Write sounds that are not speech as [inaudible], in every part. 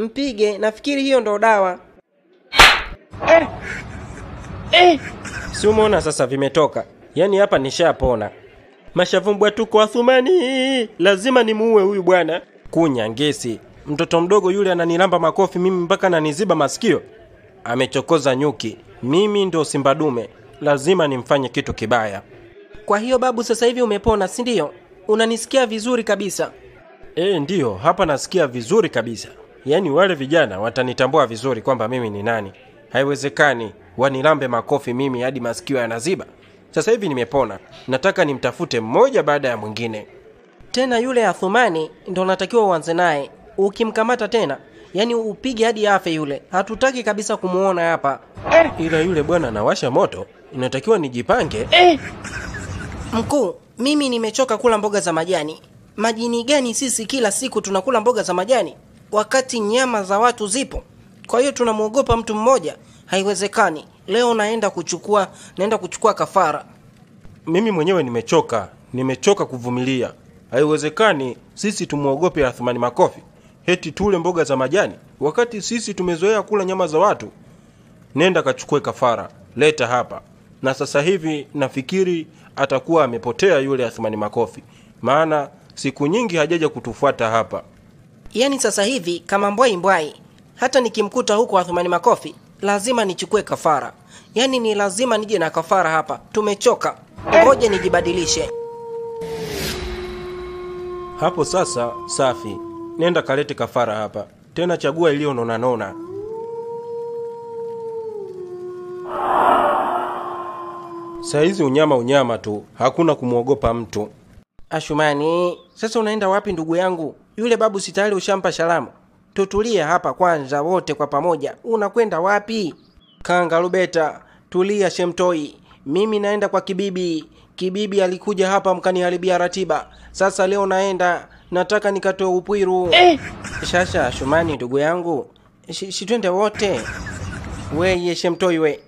mpige, nafikiri hiyo ndo dawa. eh. Eh. Si umeona sasa vimetoka, yaani hapa nishapona. Mashavumbwa tuko Athumani, lazima nimuue huyu bwana. Kunya ngesi, mtoto mdogo yule ananilamba makofi mimi mpaka naniziba masikio. Amechokoza nyuki, mimi ndo simba dume, lazima nimfanye kitu kibaya. Kwa hiyo babu, sasa hivi umepona, si ndio? Unanisikia vizuri kabisa? E, ndiyo, hapa nasikia vizuri kabisa. Yaani wale vijana watanitambua vizuri kwamba mimi ni nani. Haiwezekani wanilambe makofi mimi hadi masikio yanaziba. Sasa hivi nimepona, nataka nimtafute mmoja baada ya mwingine. Tena yule Athumani ndo natakiwa uanze naye. Ukimkamata tena, yani upige hadi afe yule. Hatutaki kabisa kumuona hapa. eh. Ila yule bwana anawasha moto, inatakiwa nijipange. eh. Mkuu, mimi nimechoka kula mboga za majani. Majini gani sisi kila siku tunakula mboga za majani wakati nyama za watu zipo? Kwa hiyo tunamwogopa mtu mmoja? Haiwezekani. Leo naenda kuchukua naenda kuchukua kafara. Mimi mwenyewe nimechoka, nimechoka kuvumilia. Haiwezekani sisi tumwogope Athumani Makofi heti tule mboga za majani wakati sisi tumezoea kula nyama za watu. Nenda kachukue kafara, leta hapa. Na sasa hivi nafikiri atakuwa amepotea yule Athumani Makofi, maana siku nyingi hajaja kutufuata hapa. Yaani sasa hivi kama mbwai mbwai, hata nikimkuta huko Athumani Makofi lazima nichukue kafara. Yaani ni lazima nije na kafara hapa. Tumechoka, ngoja nijibadilishe. Hapo sasa safi, nenda kalete kafara hapa tena, chagua iliyo nona nona. Saizi unyama unyama tu, hakuna kumwogopa mtu. Ashumani, sasa unaenda wapi ndugu yangu? Yule babu si tayari ushampa shalamu. Tutulie hapa kwanza wote kwa pamoja. Unakwenda wapi? Kanga Rubeta, tulia Shemtoi. Mimi naenda kwa Kibibi. Kibibi alikuja hapa mkaniharibia ratiba. Sasa leo naenda, nataka nikatoe upwiru. Eh! Shasha Shumani, ndugu yangu, shitwende si twende wote. Weye Shemtoi we,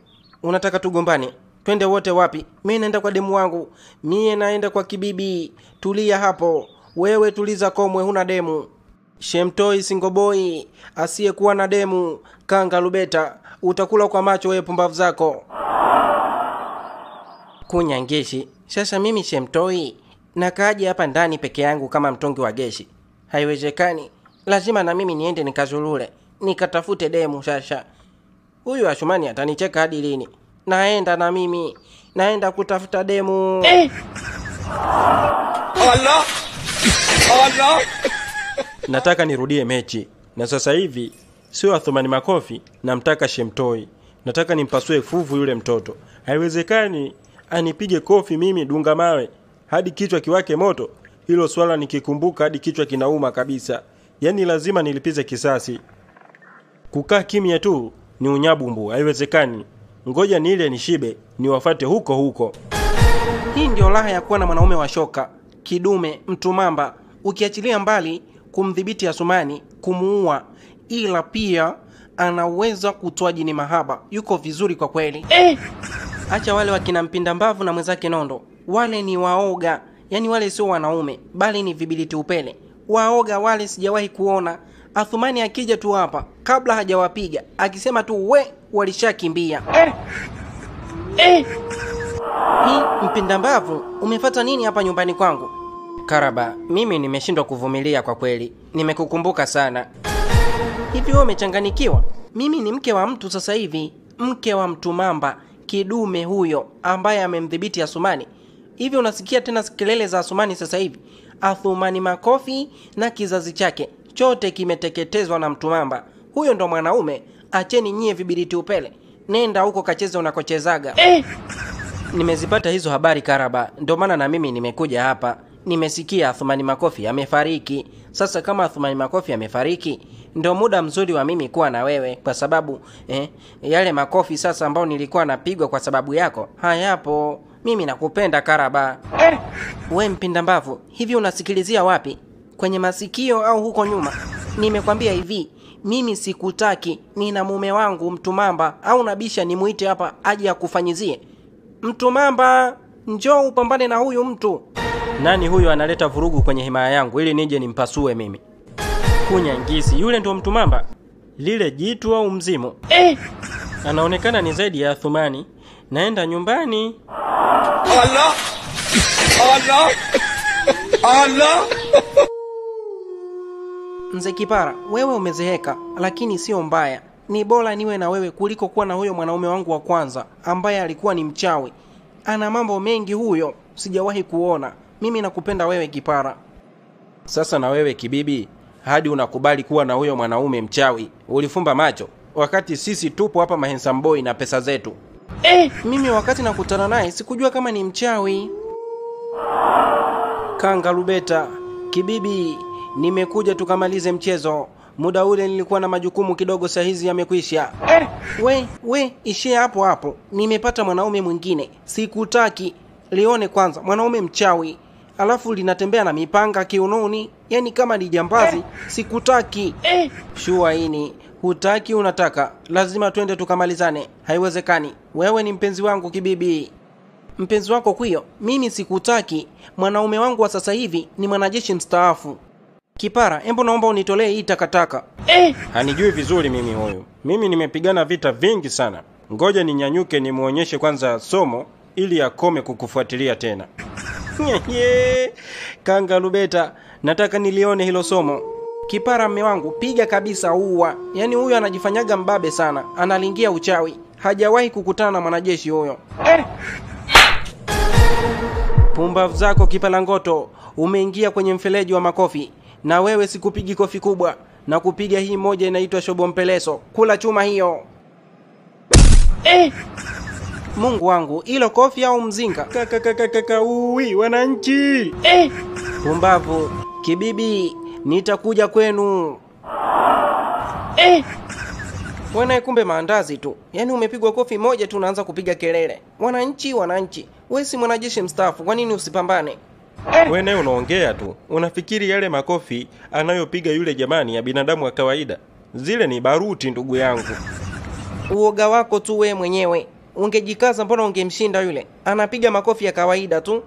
unataka tugombane? Twende wote wapi? Mi naenda kwa demu wangu, mie naenda kwa Kibibi. Tulia hapo wewe, tuliza komwe, huna demu. Shemtoi singoboi asiyekuwa na demu, Kanga Lubeta, utakula kwa macho wewe, pumbavu zako. Kunya ngeshi. Sasa mimi Shemtoi nakaaje hapa ndani peke yangu kama mtongi wa geshi? Haiwezekani, lazima na mimi niende nikazulule nikatafute demu. Sasa huyu Ashumani atanicheka hadi lini? Naenda na mimi naenda kutafuta demu eh! Allah! Nataka nirudie mechi na sasa hivi sio Athumani Makofi, namtaka Shemtoi. Nataka nimpasue fuvu yule mtoto. Haiwezekani anipige kofi mimi dunga mawe hadi kichwa kiwake moto. Hilo swala nikikumbuka hadi kichwa kinauma kabisa. Yaani lazima nilipize kisasi. Kukaa kimya tu ni unyabumbu, haiwezekani. Ngoja nile nishibe, niwafate huko huko. Hii ndio raha ya kuwa na mwanaume wa shoka, kidume, mtu mamba, ukiachilia mbali kumdhibiti Asumani, kumuua, ila pia anaweza kutoa jini mahaba. Yuko vizuri kwa kweli eh! Acha wale wakina mpinda mbavu na mwenzake Nondo, wale ni waoga, yani wale sio wanaume, bali ni vibiliti upele. Waoga wale sijawahi kuona. Athumani akija tu hapa, kabla hajawapiga, akisema tu we, walishakimbia eh! Eh! Hii mpinda mbavu, umefata nini hapa nyumbani kwangu? Karaba, mimi nimeshindwa kuvumilia kwa kweli, nimekukumbuka sana. Hivi wewe umechanganikiwa? Mimi ni mke wa mtu sasa hivi, mke wa mtu mamba, kidume huyo ambaye amemdhibiti Asumani. Hivi unasikia tena kelele za Asumani sasa hivi? Athumani Makofi na kizazi chake chote kimeteketezwa na mtu mamba. Huyo ndo mwanaume. Acheni nyie vibiriti upele, nenda huko kacheze unakochezaga eh! Nimezipata hizo habari Karaba, ndio maana na mimi nimekuja hapa. Nimesikia Athumani Makofi amefariki. Sasa kama Athumani Makofi amefariki, ndio muda mzuri wa mimi kuwa na wewe, kwa sababu eh, yale makofi sasa ambao nilikuwa napigwa kwa sababu yako hayapo. Mimi nakupenda Karaba. Eh! We mpinda mbavu, hivi unasikilizia wapi? Kwenye masikio au huko nyuma? Nimekwambia hivi, mimi sikutaki, nina mume wangu mtumamba, au nabisha nimuite hapa aje akufanyizie mtu mamba, njoo upambane na huyu mtu. Nani huyu analeta vurugu kwenye himaya yangu ili nije nimpasue mimi? Kunya ngisi, yule ndo mtu mamba. lile jitu au mzimu? eh? Anaonekana ni zaidi ya Athumani. Naenda nyumbani. Allah! Allah! Allah! Mzee Kipara, wewe umezeheka, lakini sio mbaya. Ni bora niwe na wewe kuliko kuwa na huyo mwanaume wangu wa kwanza ambaye alikuwa ni mchawi. Ana mambo mengi huyo, sijawahi kuona. Mimi nakupenda wewe Kipara. Sasa na wewe kibibi, hadi unakubali kuwa na huyo mwanaume mchawi? Ulifumba macho wakati sisi tupo hapa mahensamboi na pesa zetu. Eh, Mimi wakati nakutana naye sikujua kama ni mchawi. Kanga Rubeta, kibibi, nimekuja tukamalize mchezo. Muda ule nilikuwa na majukumu kidogo, saa hizi yamekwisha. We we, ishia hapo hapo. Nimepata mwanaume mwingine, sikutaki. Lione kwanza, mwanaume mchawi, alafu linatembea na mipanga kiunoni, yani kama ni jambazi. eh. Sikutaki. eh. Shua ini, hutaki unataka, lazima twende tukamalizane. Haiwezekani, wewe ni mpenzi wangu kibibi. Mpenzi wako kwiyo, mimi sikutaki. Mwanaume wangu wa sasa hivi ni mwanajeshi mstaafu. Kipara, embo naomba unitolee hii takataka. eh. Hanijui vizuri mimi huyu. Mimi nimepigana vita vingi sana. Ngoja ninyanyuke nimuonyeshe kwanza somo ili akome kukufuatilia tena. [laughs] Kanga Lubeta, nataka nilione hilo somo. Kipara, mme wangu, piga kabisa uwa. Yaani huyu anajifanyaga mbabe sana, analingia uchawi. Hajawahi kukutana na mwanajeshi huyo. eh. Pumbavu zako kipalangoto, umeingia kwenye mfereji wa makofi. Na wewe sikupigi kofi kubwa, na kupiga hii moja inaitwa shobo mpeleso. Kula chuma hiyo. Mungu wangu, ilo kofi au mzinga? kakakakakauwi wananchi. Pumbavu, kibibi, nitakuja kwenu. eh. Wanaye kumbe maandazi tu, yaani umepigwa kofi moja tu unaanza kupiga kelele. Wananchi, wananchi, wewe si mwanajeshi mstaafu, kwa nini usipambane? Wewe naye unaongea tu. Unafikiri yale makofi anayopiga yule jamani ya binadamu wa kawaida? Zile ni baruti ndugu yangu. Uoga wako tu we mwenyewe. Ungejikaza, mbona ungemshinda yule? Anapiga makofi ya kawaida tu.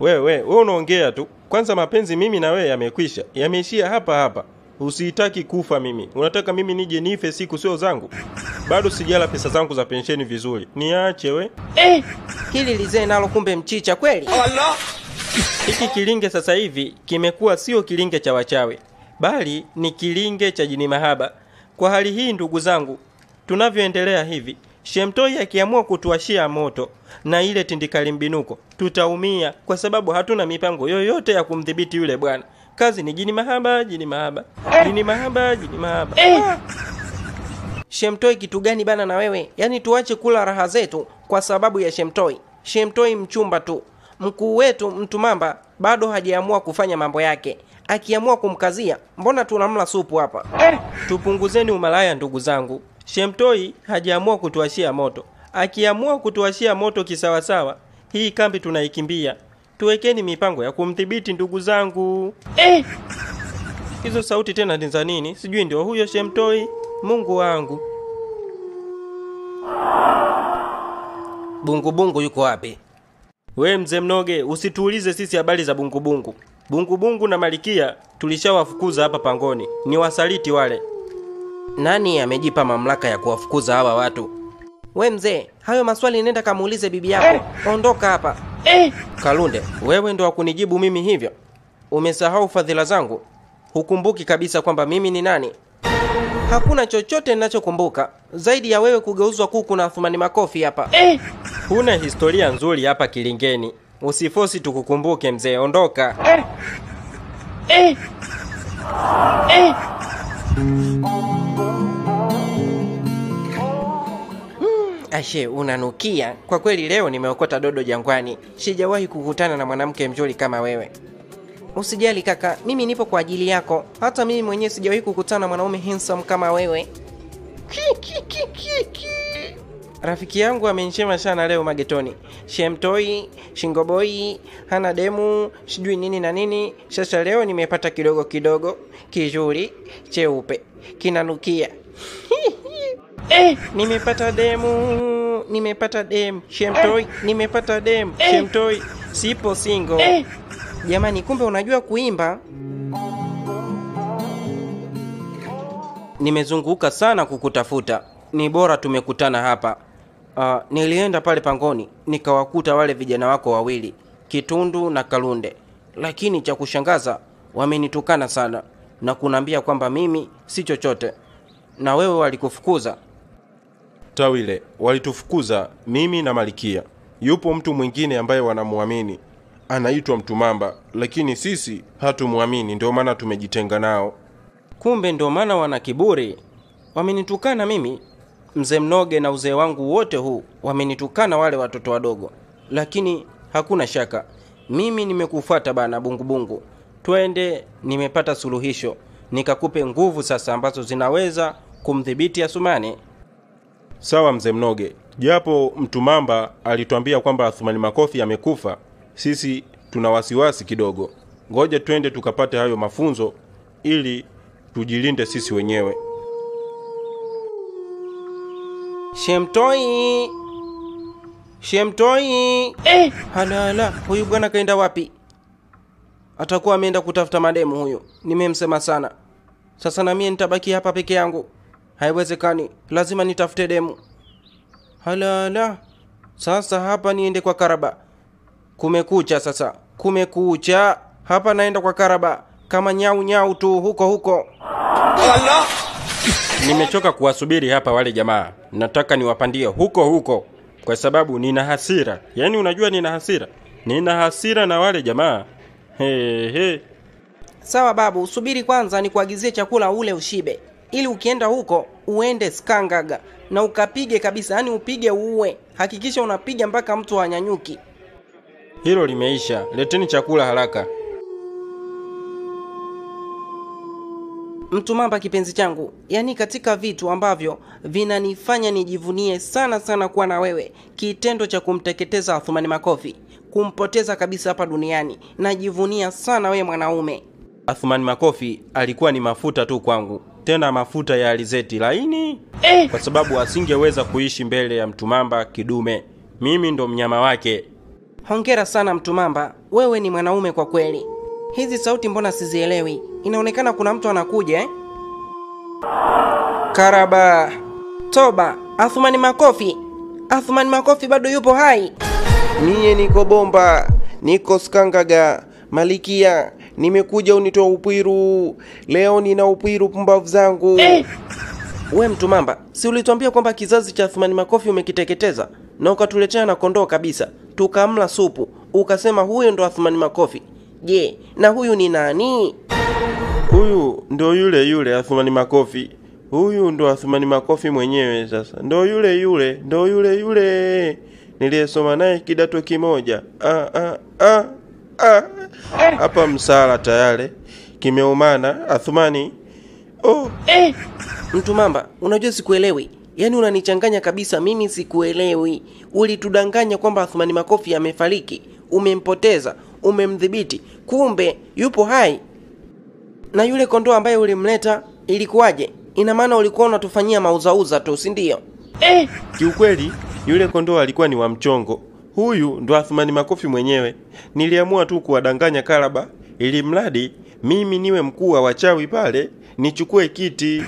Wewe we, unaongea tu. Kwanza mapenzi mimi na wewe yamekwisha. Yameishia hapa hapa. Usitaki kufa mimi. Unataka mimi nije nife siku sio zangu? Bado sijala pesa zangu za pensheni vizuri. Niache we. Eh, Hili lizee nalo kumbe mchicha kweli. Allah! Hiki kilinge sasa hivi kimekuwa sio kilinge cha wachawi, bali ni kilinge cha jini mahaba. Kwa hali hii, ndugu zangu, tunavyoendelea hivi, Shemtoi akiamua kutuashia moto na ile tindikali mbinuko, tutaumia kwa sababu hatuna mipango yoyote ya kumdhibiti yule bwana. Kazi ni jini mahaba, jini mahaba, jini mahaba, jini mahaba. Ah, Shemtoi kitu gani bana na wewe? Yaani tuache kula raha zetu kwa sababu ya Shemtoi. Shemtoi mchumba tu. Mkuu wetu mtu mamba bado hajaamua kufanya mambo yake. Akiamua kumkazia, mbona tunamla supu hapa? eh? Tupunguzeni umalaya ndugu zangu. Shemtoi hajaamua kutuashia moto. Akiamua kutuashia moto kisawasawa, hii kambi tunaikimbia. Tuwekeni mipango ya kumdhibiti ndugu zangu. Hizo sauti tena ni za nini? Sijui ndio huyo Shemtoi. Mungu wangu. Bungubungu yuko wapi? We mzee mnoge, usituulize sisi habari za bungubungu. Bungubungu na malikia tulishawafukuza hapa pangoni, ni wasaliti wale. Nani amejipa mamlaka ya kuwafukuza hawa watu? We mzee, hayo maswali nenda kamuulize bibi yako. Ondoka hapa. Kalunde, wewe ndo wakunijibu mimi hivyo? Umesahau fadhila zangu? Hukumbuki kabisa kwamba mimi ni nani? Hakuna chochote ninachokumbuka zaidi ya wewe kugeuzwa kuku na Athumani Makofi hapa. eh. Huna historia nzuri hapa Kilingeni, usifosi tukukumbuke mzee, ondoka. eh. Eh. Eh. Ashe, unanukia kwa kweli. Leo nimeokota dodo jangwani, sijawahi kukutana na mwanamke mzuri kama wewe. Usijali kaka, mimi nipo kwa ajili yako. Hata mimi mwenyewe sijawahi kukutana na mwanaume handsome kama wewe. Ki, ki, ki, ki, ki. Rafiki yangu amenishema sana leo magetoni. Shemtoi, shingoboi, hana demu, sijui nini na nini. Sasa leo nimepata kidogo kidogo kizuri cheupe kinanukia. Eh, nimepata demu, nimepata demu. Shemtoi, nimepata demu. Shemtoi, sipo single. Jamani, kumbe unajua kuimba. nimezunguka sana kukutafuta. Ni bora tumekutana hapa. Uh, nilienda pale pangoni nikawakuta wale vijana wako wawili kitundu na kalunde. Lakini cha kushangaza wamenitukana sana na kunaambia kwamba mimi si chochote. Na wewe walikufukuza? Tawile, walitufukuza mimi na Malikia. Yupo mtu mwingine ambaye wanamwamini anaitwa Mtumamba, lakini sisi hatumwamini, ndio maana tumejitenga nao. kumbe ndio maana wana kiburi wamenitukana mimi. Mzee mnoge na uzee wangu wote huu wamenitukana wale watoto wadogo. Lakini hakuna shaka mimi nimekufuata bana bungubungu twende nimepata suluhisho. Nikakupe nguvu sasa ambazo zinaweza kumdhibiti asumani. Sawa mzee Mnoge, japo Mtumamba alituambia kwamba Athumani Makofi amekufa, sisi tuna wasiwasi kidogo. Ngoja twende tukapate hayo mafunzo ili tujilinde sisi wenyewe. shemtoi! Shemtoi! Eh. halala huyu bwana kaenda wapi? Atakuwa ameenda kutafuta mademu huyu. Nimemsema sana. Sasa na mie nitabaki hapa peke yangu. Haiwezekani. Lazima nitafute demu. Halala sasa hapa niende kwa karaba kumekucha sasa. Kumekucha. Hapa naenda kwa karaba. Kama nyau nyau tu huko huko. Allah Nimechoka kuwasubiri hapa wale jamaa, nataka niwapandie huko huko. Kwa sababu nina hasira. Yaani unajua nina hasira, nina hasira na wale jamaa. He, he. sawa babu subiri kwanza nikuagizie chakula ule ushibe. Ili ukienda huko uende skangaga na ukapige kabisa yani upige uue. Hakikisha unapiga mpaka mtu anyanyuki Hilo limeisha, leteni chakula haraka. Mtumamba kipenzi changu yaani katika vitu ambavyo vinanifanya nijivunie sana sana kuwa na wewe kitendo cha kumteketeza athumani makofi kumpoteza kabisa hapa duniani najivunia sana wewe mwanaume Athumani Makofi alikuwa ni mafuta tu kwangu, tena mafuta ya alizeti laini eh, kwa sababu asingeweza kuishi mbele ya mtumamba kidume. Mimi ndo mnyama wake. Hongera sana Mtumamba, wewe ni mwanaume kwa kweli. Hizi sauti mbona sizielewi? Inaonekana kuna mtu anakuja eh? karaba. Toba. Athumani makofi. Athumani makofi bado yupo hai. Mie niko bomba, niko skangaga, malikia, nimekuja unitoa upwiru. Leo nina upwiru pumbavu zangu. we Mtumamba, si ulituambia kwamba kizazi cha athumani makofi umekiteketeza na ukatuletea na kondoo kabisa tukamla supu ukasema huyo ndo athumani makofi je na huyu ni nani Huyu ndo yule yule Athumani Makofi. Huyu ndo Athumani Makofi mwenyewe sasa. Ndo yule yule, ndo yule yule niliyesoma naye kidato kimoja. Ah, ah, ah, ah. Hapa msala tayari kimeumana Athumani. Oh, Eh, mtu mamba unajua sikuelewi yaani unanichanganya kabisa mimi sikuelewi ulitudanganya kwamba athumani makofi amefariki umempoteza umemdhibiti kumbe yupo hai na yule kondoo ambaye ulimleta ilikuwaje ina maana ulikuwa unatufanyia mauzauza tu si ndio kiukweli yule kondoo alikuwa ni wa mchongo. Huyu ndo Athumani Makofi mwenyewe. Niliamua tu kuwadanganya karaba ili mradi mimi niwe mkuu wa wachawi pale, nichukue kiti.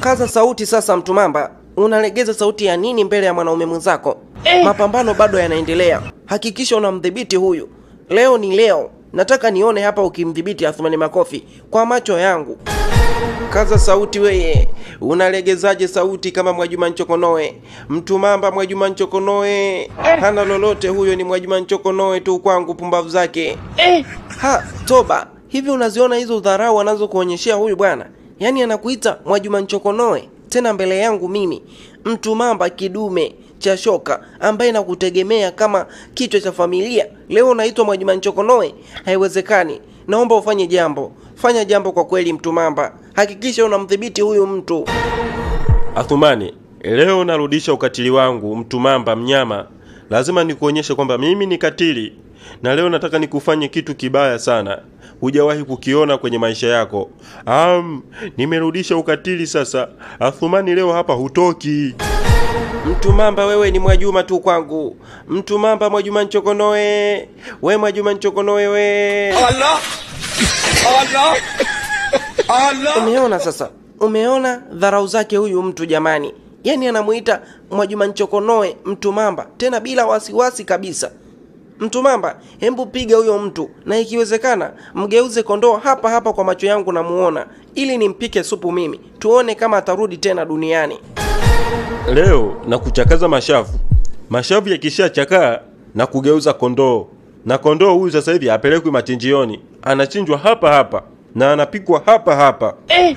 Kaza sauti sasa Mtumamba, unalegeza sauti ya nini mbele ya mwanaume mwenzako? Eh, mapambano bado yanaendelea. Hakikisha unamdhibiti huyu. Leo ni leo. Nataka nione hapa ukimdhibiti athumani makofi kwa macho yangu. Kaza sauti weye, unalegezaje sauti kama Mwajuma Nchokonoe? Mtumamba Mwajuma Nchokonoe. Eh, hana lolote, huyo ni Mwajuma Nchokonoe tu kwangu, pumbavu zake. eh. ha toba. Hivi unaziona hizo dharau anazokuonyeshea huyu bwana yaani anakuita mwajuma nchokonoe tena mbele yangu mimi mtu mamba kidume cha shoka ambaye nakutegemea kama kichwa cha familia. Leo unaitwa mwajuma nchokonoe? Haiwezekani. Naomba ufanye jambo. Fanya jambo kwa kweli mtu mamba hakikisha unamdhibiti huyu mtu. Athumani, leo narudisha ukatili wangu, mtu mamba, mnyama. Lazima nikuonyeshe kwamba mimi ni katili, na leo nataka nikufanye kitu kibaya sana, hujawahi kukiona kwenye maisha yako. Am, nimerudisha ukatili sasa. Athumani, leo hapa hutoki. Mtu mamba wewe ni Mwajuma tu kwangu. Mtu mamba Mwajuma Nchokonoe, we Mwajuma Nchokonoe we. Allah Allah Allah umeona sasa umeona dharau zake huyu mtu jamani yaani anamuita mwajuma nchokonoe mtu mamba tena bila wasiwasi kabisa mtu mamba hembu piga huyo mtu na ikiwezekana mgeuze kondoo hapa hapa kwa macho yangu namuona ili nimpike supu mimi tuone kama atarudi tena duniani. Leo na kuchakaza mashavu. Mashavu yakishachakaa na kugeuza kondoo. Na kondoo huyu sasa hivi apelekwi machinjioni. Anachinjwa hapa hapa na anapikwa hapa hapa. Eh.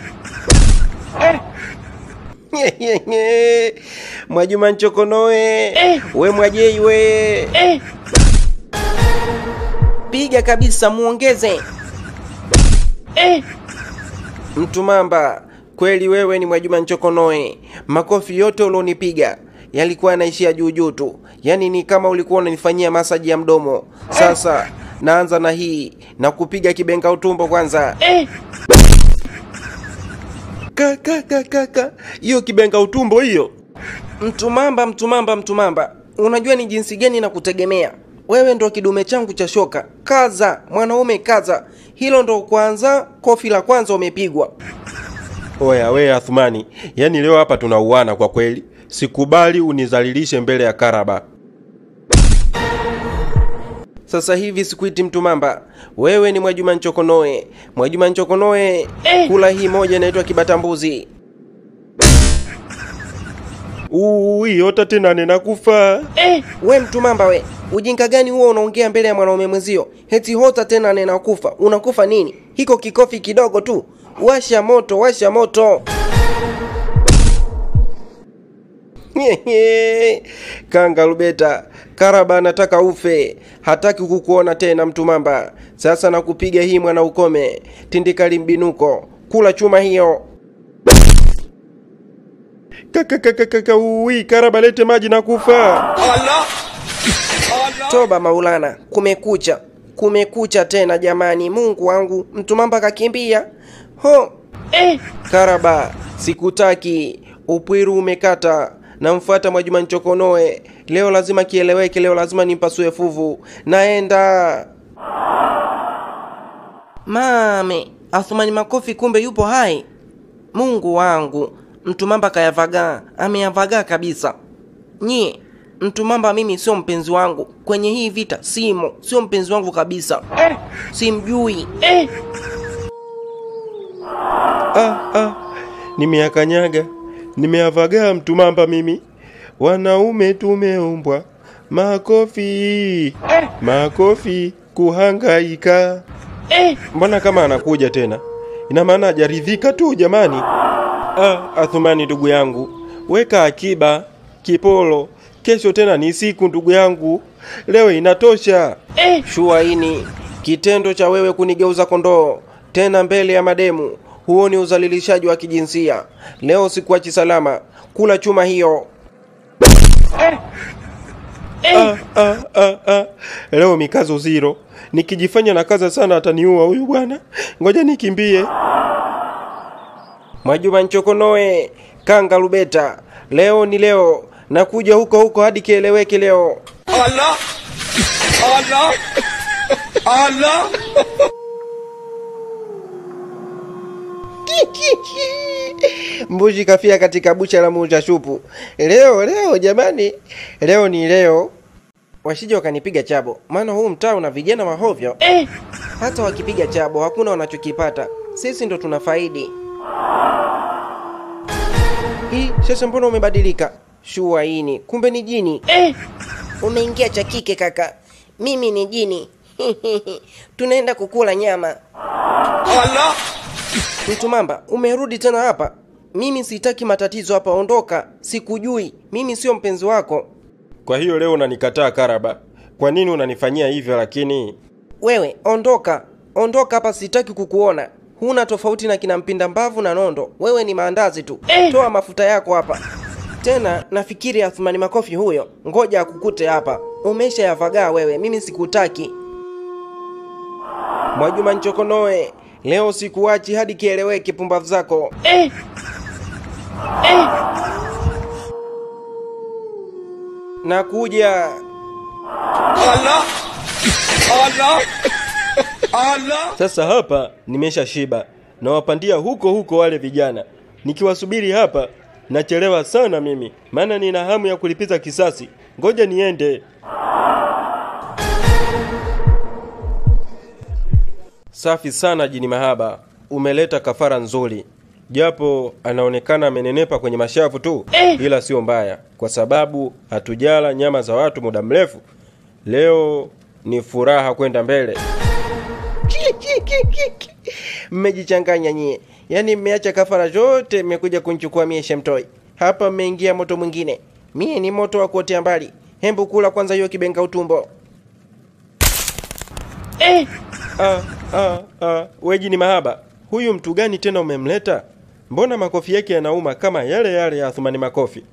Eh. [laughs] mwajuma nchokonoe. We mwajei we piga kabisa muongeze. Eh, mtu mamba kweli wewe ni mwajuma nchokonoe. Makofi yote ulionipiga yalikuwa yanaishia juujuu tu. Yaani ni kama ulikuwa unanifanyia masaji ya mdomo. Sasa naanza na hii na kupiga kibenga utumbo kwanza. Kaka kaka kaka hiyo kibenga utumbo hiyo. Mtumamba, mtumamba, mtumamba, mtu mamba unajua ni jinsi gani na kutegemea wewe ndo kidume changu cha shoka. Kaza mwanaume kaza. Hilo ndo kwanza kofi la kwanza umepigwa. Oya we athumani yaani leo hapa tunauana kwa kweli. Sikubali unizalilishe mbele ya karaba. Sasa hivi sikuiti mtu mamba. Wewe ni mwajuma nchokonoe. Mwajuma nchokonoe kula hii moja inaitwa kibatambuzi yota tena nena kufa eh. we mtu mamba we ujinga gani huo unaongea mbele ya mwanaume mwenzio? Heti hota tena nena kufa unakufa nini? Hiko kikofi kidogo tu. Washa moto washa moto. Kanga lubeta karaba anataka ufe. Hataki kukuona tena mtu mamba. Sasa nakupiga hii mwana ukome. Tindikali mbinuko kula chuma hiyo kakakakakaka ui karaba lete maji na kufa. Allah! Allah! toba maulana kumekucha. Kumekucha tena jamani mungu wangu mtu mamba kakimbia ho! Karaba sikutaki. Upwiru umekata. Namfuata mwajuma nchokonoe. Leo lazima kieleweke leo lazima nimpasue fuvu. Naenda. Mame athumani makofi kumbe yupo hai? Mungu wangu mtu mamba kayavagaa ameyavagaa kabisa nyie mtu mamba mimi sio mpenzi wangu kwenye hii vita simo sio mpenzi wangu kabisa simjui eh. ah, ah. nimeakanyaga nimeavagaa mtumamba mimi wanaume tumeumbwa makofi eh. makofi kuhangaika eh. mbona kama anakuja tena ina maana hajaridhika tu jamani. Ah, athumani ndugu yangu weka akiba kipolo. Kesho tena ni siku ndugu yangu. Leo inatosha. Eh, shuaini kitendo cha wewe kunigeuza kondoo tena mbele ya mademu. Huo ni uzalilishaji wa kijinsia. Leo sikuachi salama. Kula chuma hiyo. Eh. Eh. ah, ah, ah, ah. leo mikazo ziro nikijifanya na kaza sana ataniua huyu bwana. Ngoja nikimbie. Mwajuma nchokonoe kanga lubeta. Leo ni leo. Nakuja huko huko hadi kieleweke leo. Allah! Allah! Allah! mbuzi kafia katika bucha la muuza shupu. Leo leo jamani. Leo ni leo wasije wakanipiga chabo. Maana huu mtaa una vijana wahovyo hata wakipiga chabo hakuna wanachokipata. Sisi ndo tunafaidi. hii sasa mbona umebadilika? Shuaini kumbe ni jini. Eh. umeingia cha kike kaka. Mimi ni jini. [laughs] Tunaenda kukula nyama. Allah! mtu mamba umerudi tena hapa? Mimi sitaki matatizo hapa ondoka. Sikujui. Mimi sio mpenzi wako kwa hiyo leo unanikataa karaba. Kwa nini unanifanyia hivyo lakini? Wewe ondoka. Ondoka hapa sitaki kukuona. Huna tofauti na kina mpinda mbavu na nondo. Wewe ni maandazi tu. Eh, toa mafuta yako hapa. Tena nafikiri athumani makofi huyo. Ngoja akukute hapa. Umesha yavagaa wewe. Mimi sikutaki. Mwajuma nchokonoe leo sikuachi hadi kieleweke pumbavu zako nakuja Allah! Allah! Allah! sasa hapa nimesha shiba nawapandia huko huko wale vijana nikiwasubiri hapa nachelewa sana mimi, maana nina hamu ya kulipiza kisasi. Ngoja niende. Safi sana jini mahaba, umeleta kafara nzuri, japo anaonekana amenenepa kwenye mashavu tu eh, ila sio mbaya, kwa sababu hatujala nyama za watu muda mrefu. Leo ni furaha kwenda mbele. mmejichanganya nyie. Yaani mmeacha kafara zote mmekuja kunchukua mie shemtoi. Hapa mmeingia moto mwingine. Mie ni moto wa kuotea mbali. Hembu kula kwanza hiyo kibenga utumbo. Eh. Ah, ah, ah, Weji ni mahaba, huyu mtu gani tena umemleta? Mbona makofi yake yanauma kama yale yale ya Athumani Makofi?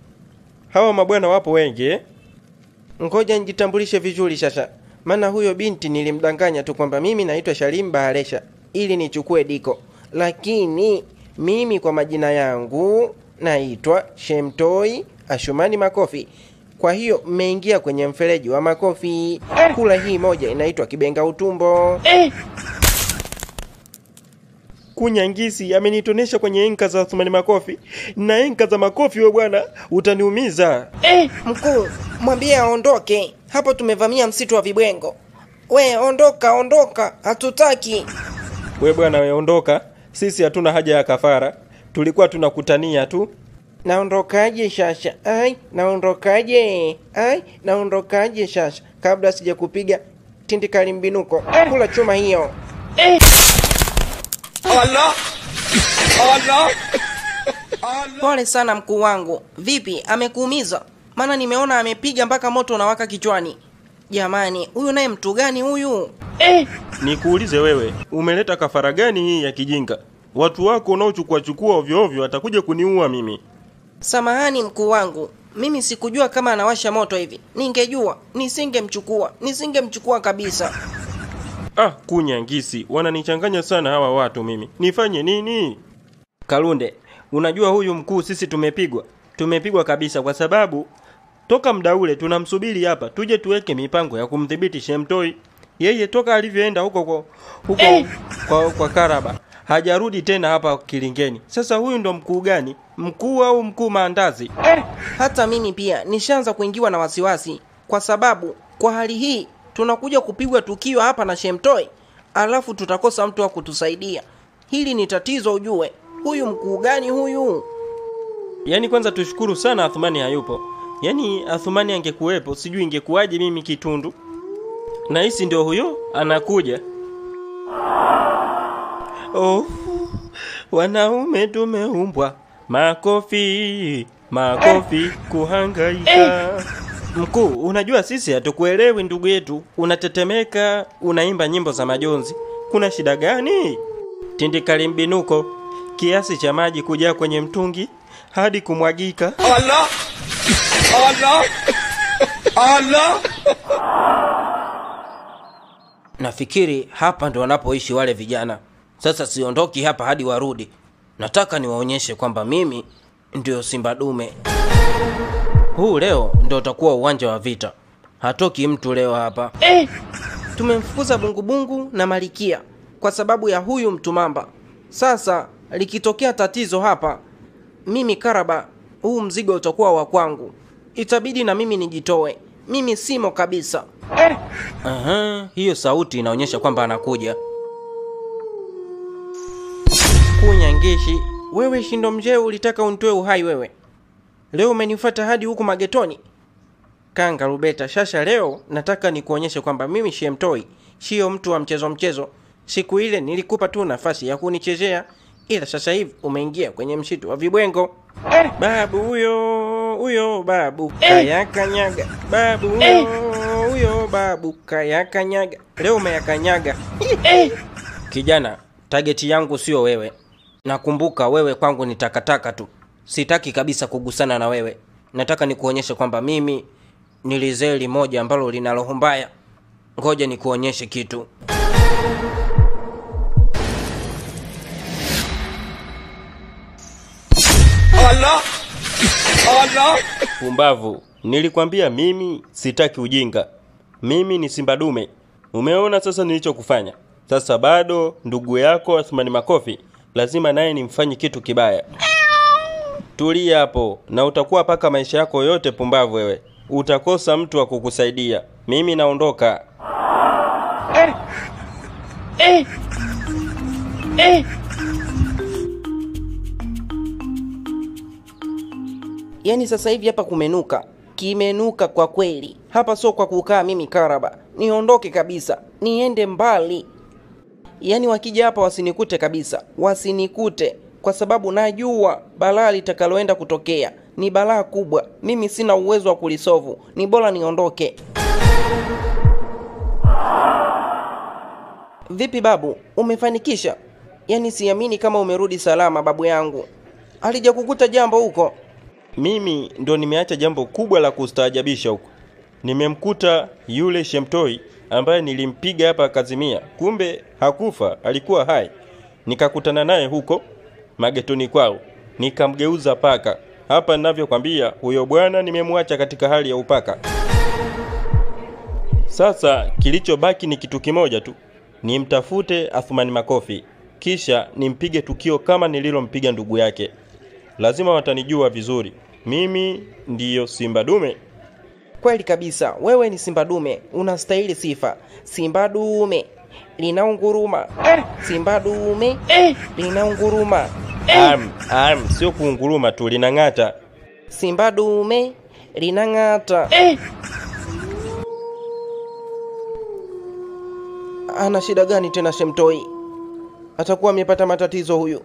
Hawa mabwana wapo wengi. Eh? ngoja nijitambulishe vizuri sasa maana huyo binti nilimdanganya tu kwamba mimi naitwa shalim baharesha ili nichukue diko. Lakini mimi kwa majina yangu naitwa shemtoi ashumani makofi. Kwa hiyo mmeingia kwenye mfereji wa makofi. Kula hii moja inaitwa kibenga utumbo Kunyangisi amenitonesha kwenye enka za Athumani Makofi na enka za makofi, we bwana utaniumiza. eh. Mkuu, mwambie aondoke. Hapo tumevamia msitu wa vibwengo. We ondoka, ondoka, hatutaki. We bwana we ondoka, sisi hatuna haja ya kafara, tulikuwa tunakutania tu. naondokaje shasha ai naondokaje ai naondokaje shasha kabla sijakupiga tindikali mbinuko kula chuma hiyo Allah! Allah! Allah! Pole sana mkuu wangu. Vipi, amekuumiza? Maana nimeona amepiga mpaka moto unawaka kichwani. Jamani, huyu naye mtu gani huyu? Eh, Nikuulize wewe, umeleta kafara gani hii ya kijinga? Watu wako unaochukua chukua ovyo ovyo watakuja kuniua mimi. Samahani mkuu wangu, mimi sikujua kama anawasha moto hivi. Ningejua nisingemchukua, nisingemchukua kabisa. Ah, kunyangisi, wananichanganya sana hawa watu mimi. Nifanye nini? Kalunde, unajua huyu mkuu sisi tumepigwa. Tumepigwa kabisa kwa sababu toka mda ule tunamsubiri hapa tuje tuweke mipango ya kumdhibiti Shemtoi. Yeye toka alivyoenda huko kwa, huko hey. kwa, kwa Karaba hajarudi tena hapa Kilingeni. Sasa huyu ndo mkuu gani? Mkuu au mkuu maandazi? Hata mimi pia nishaanza kuingiwa na wasiwasi, kwa sababu kwa hali hii tunakuja kupigwa tukio hapa na Shemtoi, alafu tutakosa mtu wa kutusaidia. Hili ni tatizo, ujue. Huyu mkuu gani huyu? Yaani kwanza tushukuru sana Athumani hayupo. Yaani Athumani angekuwepo sijui ingekuwaje mimi kitundu. Na hisi ndio huyo anakuja. Oh, wanaume tumeumbwa makofi makofi kuhangaika. Mkuu, unajua sisi hatukuelewi ndugu yetu. Unatetemeka, unaimba nyimbo za majonzi. Kuna shida gani? Tindikali mbinuko, kiasi cha maji kujaa kwenye mtungi hadi kumwagika. Allah! Allah! Allah! Nafikiri hapa ndo wanapoishi wale vijana. Sasa siondoki hapa hadi warudi. Nataka niwaonyeshe kwamba mimi ndio simba dume. Huu leo ndio utakuwa uwanja wa vita. Hatoki mtu leo hapa. eh. Tumemfukuza Bungubungu na Malikia kwa sababu ya huyu mtu mamba. Sasa likitokea tatizo hapa, mimi Karaba, huu mzigo utakuwa wa kwangu. Itabidi na mimi nijitoe. Mimi simo kabisa. eh. Aha, hiyo sauti inaonyesha kwamba anakuja. Kunyangishi, wewe shindo mzee, ulitaka untoe uhai wewe. Leo umenifuata hadi huku magetoni. Kanga Rubeta, shasha leo nataka nikuonyeshe kwamba mimi Shemtoi sio mtu wa mchezo mchezo. Siku ile nilikupa tu nafasi ya kunichezea, ila sasa hivi umeingia kwenye msitu wa vibwengo. eh. Babu huyo huyo babu kayakanyaga, babu huyo huyo babu kayakanyaga. Leo umeyakanyaga. Kijana, tageti yangu sio wewe. Nakumbuka wewe kwangu ni takataka tu. Sitaki kabisa kugusana na wewe. Nataka nikuonyeshe kwamba mimi ni lizeli moja ambalo lina roho mbaya. Ngoja nikuonyeshe kitu. Allah! Allah! Pumbavu, nilikwambia mimi sitaki ujinga. Mimi ni simba dume. Umeona sasa nilichokufanya? Sasa bado ndugu yako Athmani Makofi lazima naye nimfanye kitu kibaya. Tulia hapo na utakuwa paka maisha yako yote pumbavu wewe utakosa mtu wa kukusaidia mimi naondoka eh. Eh. Eh. Yaani sasa hivi hapa kumenuka, kimenuka kwa kweli. Hapa sio kwa kukaa mimi Karaba, niondoke kabisa, niende mbali. Yaani wakija hapa wasinikute kabisa, wasinikute, kwa sababu najua balaa litakaloenda kutokea ni balaa kubwa. Mimi sina uwezo wa kulisovu, ni bora niondoke. Vipi babu, umefanikisha? Yaani siamini kama umerudi salama babu yangu. Alijakukuta jambo huko? mimi ndo nimeacha jambo kubwa la kustaajabisha huko nimemkuta yule shemtoi ambaye nilimpiga hapa Kazimia, kumbe hakufa alikuwa hai nikakutana naye huko magetoni kwao. Nikamgeuza paka. Hapa ninavyokwambia huyo bwana nimemwacha katika hali ya upaka. Sasa kilichobaki ni kitu kimoja tu. Nimtafute athumani makofi. Kisha nimpige tukio kama nililompiga ndugu yake. Lazima watanijua vizuri. Mimi ndiyo simba dume. Kweli kabisa, wewe ni simba dume, unastahili sifa. Simba dume. Linaunguruma, simba dume. Linaunguruma, am, am, sio kuunguruma tu linang'ata simba dume linang'ata. Eh. Ana shida gani tena Shemtoi? Atakuwa amepata matatizo huyu.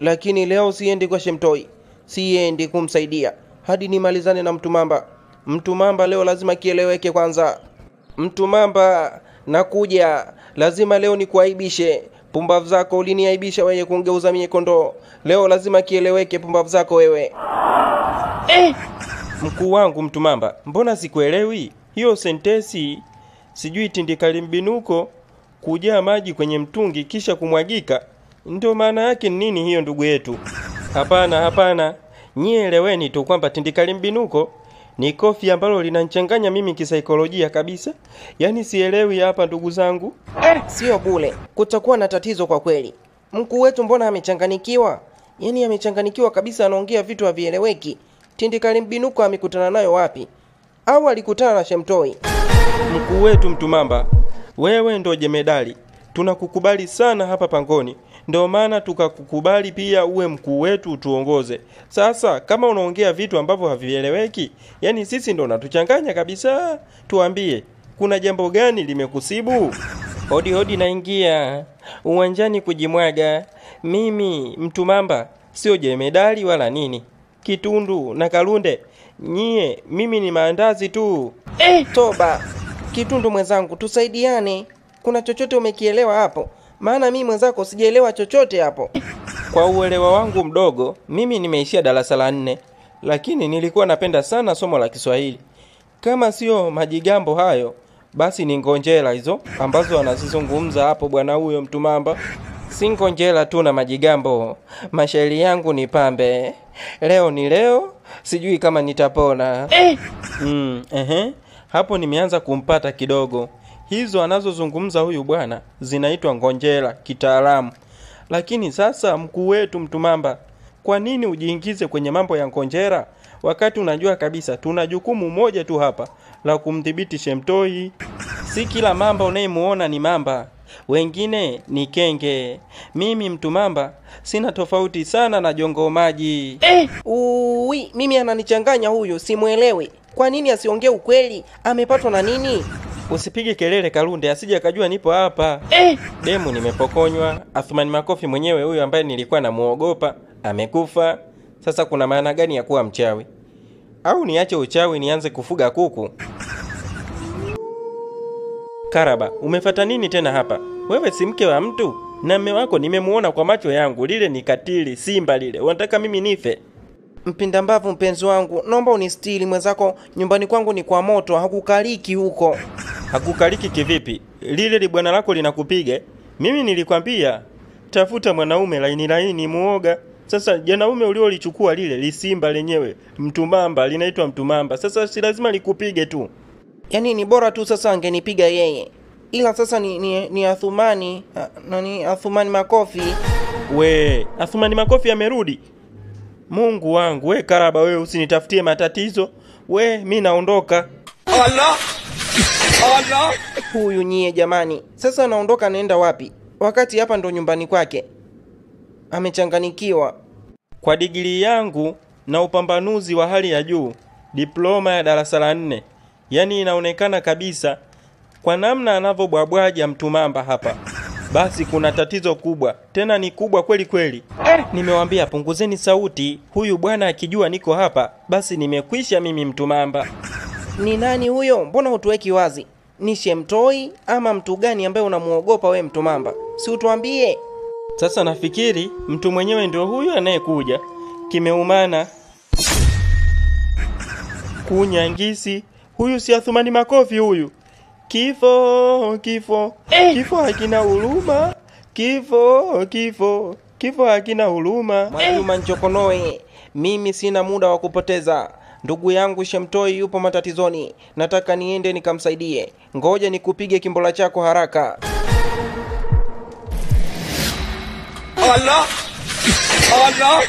Lakini leo siendi kwa Shemtoi, siendi kumsaidia hadi nimalizane na Mtumamba. Mtumamba leo lazima kieleweke kwanza. Mtumamba, nakuja, lazima leo nikuaibishe. Pumbavu zako uliniaibisha wenye kungeuza miekondo. Leo lazima kieleweke pumbavu zako wewe. mkuu wangu mtumamba mbona sikuelewi? Hiyo sentesi sijui tindikali mbinuko kujaa maji kwenye mtungi kisha kumwagika. Ndio maana yake ni nini hiyo ndugu yetu? Hapana hapana. Nyie eleweni tu kwamba tindikali mbinuko ni kofi ambalo linanchanganya mimi kisaikolojia kabisa yaani sielewi hapa ndugu zangu eh. Sio bule, kutakuwa na tatizo kwa kweli. Mkuu wetu mbona amechanganikiwa? Yaani amechanganikiwa kabisa, anaongea vitu havieleweki. Tindikali mbinuko amekutana nayo wapi? Au alikutana na Shemtoi? mkuu wetu mtumamba wewe ndo jemedali tunakukubali sana hapa pangoni ndio maana tukakukubali pia uwe mkuu wetu utuongoze. Sasa kama unaongea vitu ambavyo havieleweki yani sisi ndo unatuchanganya kabisa. Tuambie kuna jambo gani limekusibu? Hodi hodi naingia. Uwanjani kujimwaga. Mimi mtumamba sio jemedali wala nini. Kitundu na kalunde nyie mimi ni maandazi tu. Eh. Toba, Kitundu mwenzangu, tusaidiane. Kuna chochote umekielewa hapo? Maana mimi mwenzako sijaelewa chochote hapo. Kwa uelewa wangu mdogo, mimi nimeishia darasa la nne, lakini nilikuwa napenda sana somo la Kiswahili. Kama sio majigambo hayo, basi ni ngonjera hizo ambazo anazizungumza hapo bwana huyo Mtumamba. Si ngonjera tu na majigambo, mashairi yangu ni pambe. Leo ni leo, sijui kama nitapona. Eh. Mm, ehe, hapo nimeanza kumpata kidogo. Hizo anazozungumza huyu bwana zinaitwa ngonjera kitaalamu. Lakini sasa mkuu wetu Mtumamba, kwa nini ujiingize kwenye mambo ya ngonjera wakati unajua kabisa tuna jukumu moja tu hapa la kumdhibiti Shemtoi? Si kila mamba unayemuona ni mamba, wengine ni kenge. Mimi Mtumamba sina tofauti sana na jongo maji. Uwi, mimi ananichanganya huyu, simwelewe Kwa nini asiongee ukweli? Amepatwa na nini? Usipige kelele Kalunde, asije akajua nipo hapa. eh. Demu nimepokonywa. Athumani Makofi mwenyewe huyo ambaye nilikuwa namuogopa amekufa. Sasa kuna maana gani ya kuwa mchawi? Au niache uchawi nianze kufuga kuku? Karaba, umefata nini tena hapa? Wewe si mke wa mtu na mme wako nimemuona kwa macho yangu, lile ni katili, simba lile. Unataka mimi nife? Mpinda mbavu, mpenzi wangu, naomba unistiri mwenzako. Nyumbani kwangu ni kwa moto, hakukaliki huko. Hakukaliki kivipi? Lile li bwana lako linakupiga. Mimi nilikwambia tafuta mwanaume laini laini muoga. Sasa janaume uliolichukua lile lisimba lenyewe mtumamba linaitwa mtumamba. Sasa si lazima likupige tu. Yaani ni bora tu sasa angenipiga yeye, ila sasa ni, ni, ni Athumani a- nani, Athumani Makofi. We, Athumani Makofi amerudi. Mungu wangu, we Karaba, wewe usinitafutie matatizo. We, mi naondoka. Allah! Allah! Huyu nyie jamani, sasa naondoka, naenda wapi? Wakati hapa ndo nyumbani kwake. Amechanganikiwa. Kwa digrii yangu na upambanuzi wa hali ya juu, diploma ya darasa la nne, yani inaonekana kabisa kwa namna anavyobwabwaja mtumamba hapa, basi kuna tatizo kubwa, tena ni kubwa kweli kweli. Eh, Nimewambia punguzeni sauti, huyu bwana akijua niko hapa, basi nimekwisha mimi mtumamba. Ni nani huyo? Mbona hutuweki wazi? Ni Shemtoi ama mtu gani ambaye unamuogopa we Mtumamba? Si utuambie. Sasa nafikiri mtu mwenyewe ndio huyo anayekuja. Kimeumana kunyangisi, huyu si Athumani Makofi huyu. Kifo, kifo, kifo hakina huruma, kifo, kifo, kifo hakina huruma. Mwajuma Nchokonoe, mimi sina muda wa kupoteza. Ndugu yangu Shemtoi yupo matatizoni, nataka niende nikamsaidie. Ngoja nikupige kimbola chako haraka. Allah! Allah!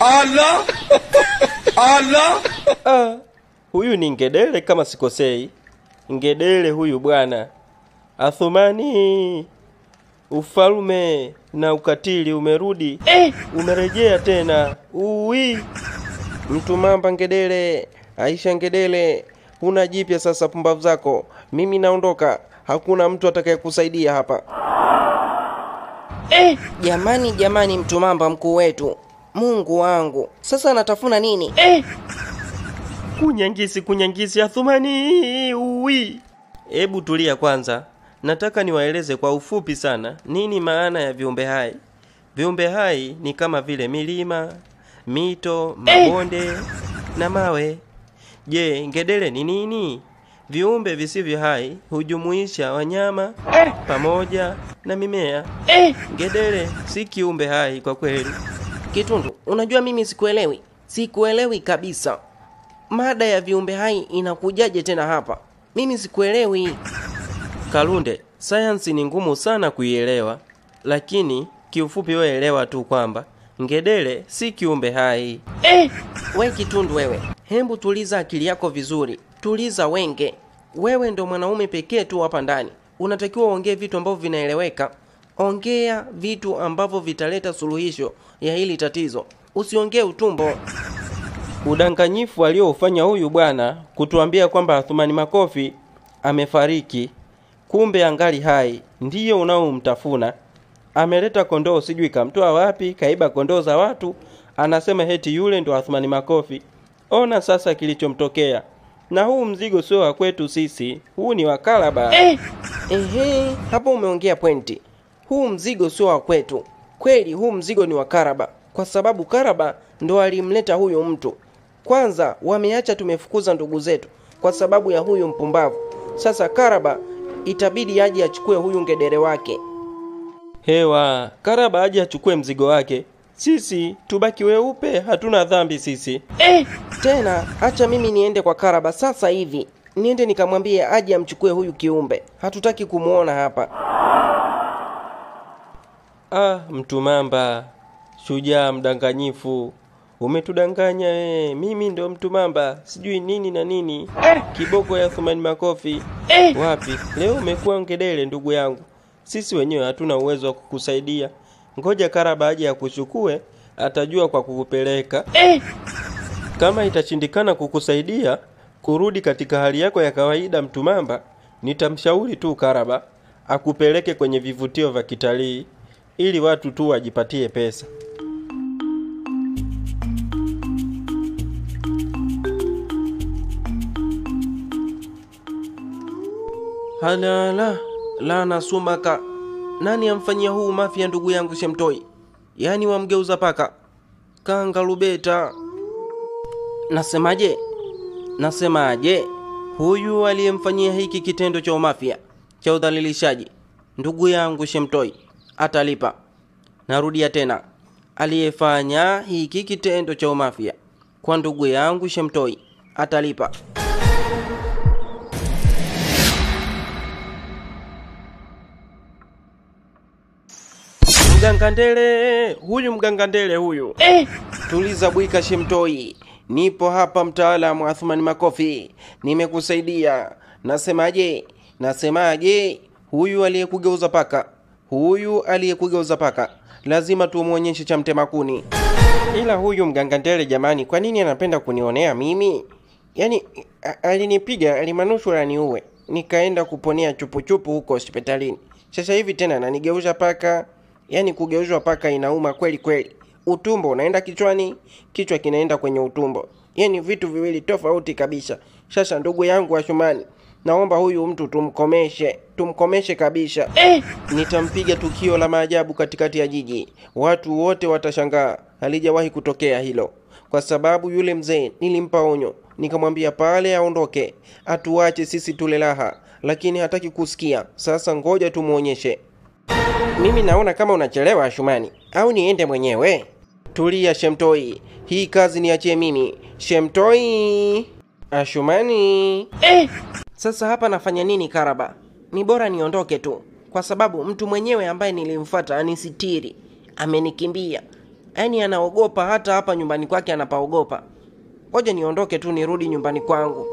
Allah! Allah! Ah, huyu ni ngedele kama sikosei. Ngedele huyu bwana. Athumani, ufalume na ukatili umerudi, eh, umerejea tena. Uwi, mtu mamba Ngedele, Aisha Ngedele, huna jipya sasa, pumbavu zako. Mimi naondoka, hakuna mtu atakayekusaidia hapa. eh. Jamani, jamani, mtu mamba mkuu wetu, Mungu wangu, sasa anatafuna nini? Kunyangisi, kunyangisi, Athumani, uwi. Hebu tulia kwanza, nataka niwaeleze kwa ufupi sana nini maana ya viumbe hai. Viumbe hai ni kama vile milima, mito, mabonde na mawe. Je, ngedele ni nini? Viumbe visivyo hai hujumuisha wanyama pamoja na mimea. Ngedele si kiumbe hai kwa kweli. Kitundu, unajua mimi sikuelewi, sikuelewi kabisa. Mada ya viumbe hai inakujaje tena hapa? Mimi sikuelewi. Kalunde, sayansi ni ngumu sana kuielewa, lakini kiufupi wewe elewa tu kwamba ngedele si kiumbe hai. eh. We Kitundu wewe, hembu tuliza akili yako vizuri, tuliza wenge. Wewe ndo mwanaume pekee tu hapa ndani, unatakiwa uongee vitu ambavyo vinaeleweka. Ongea vitu ambavyo vitaleta suluhisho ya hili tatizo, usiongee utumbo. Udanganyifu aliyoufanya huyu bwana kutuambia kwamba Athumani Makofi amefariki, kumbe angali hai, ndiyo unaomtafuna. Ameleta kondoo, sijui kamtoa wapi, kaiba kondoo za watu, anasema heti yule ndo Athumani Makofi. Ona sasa kilichomtokea. Na huu mzigo sio wa kwetu sisi, huu ni wa Kalaba. Ehe, hapo umeongea pointi. Huu mzigo sio wa kwetu. Kweli huu mzigo ni wa Karaba, kwa sababu Karaba ndo alimleta huyu mtu. Kwanza wameacha tumefukuza ndugu zetu kwa sababu ya huyu mpumbavu. Sasa Karaba itabidi aje achukue huyu ngedere wake. Hewa, Karaba aje achukue mzigo wake. Sisi tubaki weupe, hatuna dhambi sisi. Eh, Tena acha mimi niende kwa Karaba sasa hivi, niende nikamwambie aje amchukue huyu kiumbe. Hatutaki kumwona hapa. Ah, mtu mamba. shujaa mdanganyifu, umetudanganya e, Mimi ndo mtu mamba sijui nini na nini, kiboko ya Thumani Makofi. Wapi leo umekuwa ngedele, ndugu yangu. Sisi wenyewe hatuna uwezo wa kukusaidia. Ngoja Karaba aje akuchukue, atajua kwa kukupeleka. Kama itashindikana kukusaidia kurudi katika hali yako ya kawaida, mtu mamba nitamshauri tu Karaba akupeleke kwenye vivutio vya kitalii ili watu tu wajipatie pesa. Halala, lana sumaka. Nani amfanyia huu mafia ndugu yangu Shemtoi? Yaani wamgeuza paka kanga lubeta. Nasemaje? Nasemaje? Huyu aliyemfanyia hiki kitendo cha umafia cha udhalilishaji ndugu yangu Shemtoi atalipa. Narudia tena, aliyefanya hiki kitendo cha umafia kwa ndugu yangu Shemtoi atalipa. Mganga ndele huyu mganga ndele huyu Tuliza bwika Shemtoi, nipo hapa mtaalamu Athmani Makofi, nimekusaidia. Nasemaje? Nasemaje? Huyu aliyekugeuza paka, huyu aliyekugeuza paka, lazima tumwonyeshe cha mtema kuni. Ila huyu mganga ndele, jamani, kwa nini anapenda kunionea mimi? Yaani alinipiga, alimanushwa niuwe, nikaenda kuponea chupuchupu huko hospitalini. Sasa hivi tena ananigeuza paka. Yaani kugeuzwa paka inauma kweli kweli. Utumbo unaenda kichwani, kichwa kinaenda kwenye utumbo. yani vitu viwili tofauti kabisa. Sasa ndugu yangu washumani naomba huyu mtu tumkomeshe, tumkomeshe kabisa. Eh! Nitampiga tukio la maajabu katikati ya jiji. Watu wote watashangaa, halijawahi kutokea hilo. Kwa sababu yule mzee nilimpa onyo, nikamwambia pale aondoke, atuache sisi tule raha, lakini hataki kusikia. Sasa ngoja tumuonyeshe. Mimi naona kama unachelewa Shumani, au niende mwenyewe? Tulia Shemtoi, hii kazi niachie mimi. Shemtoi, Ashumani. Eh! Sasa hapa nafanya nini Karaba? Ni bora niondoke tu, kwa sababu mtu mwenyewe ambaye nilimfata anisitiri, amenikimbia. Yaani anaogopa, hata hapa nyumbani kwake anapaogopa. Ngoja niondoke tu nirudi nyumbani kwangu.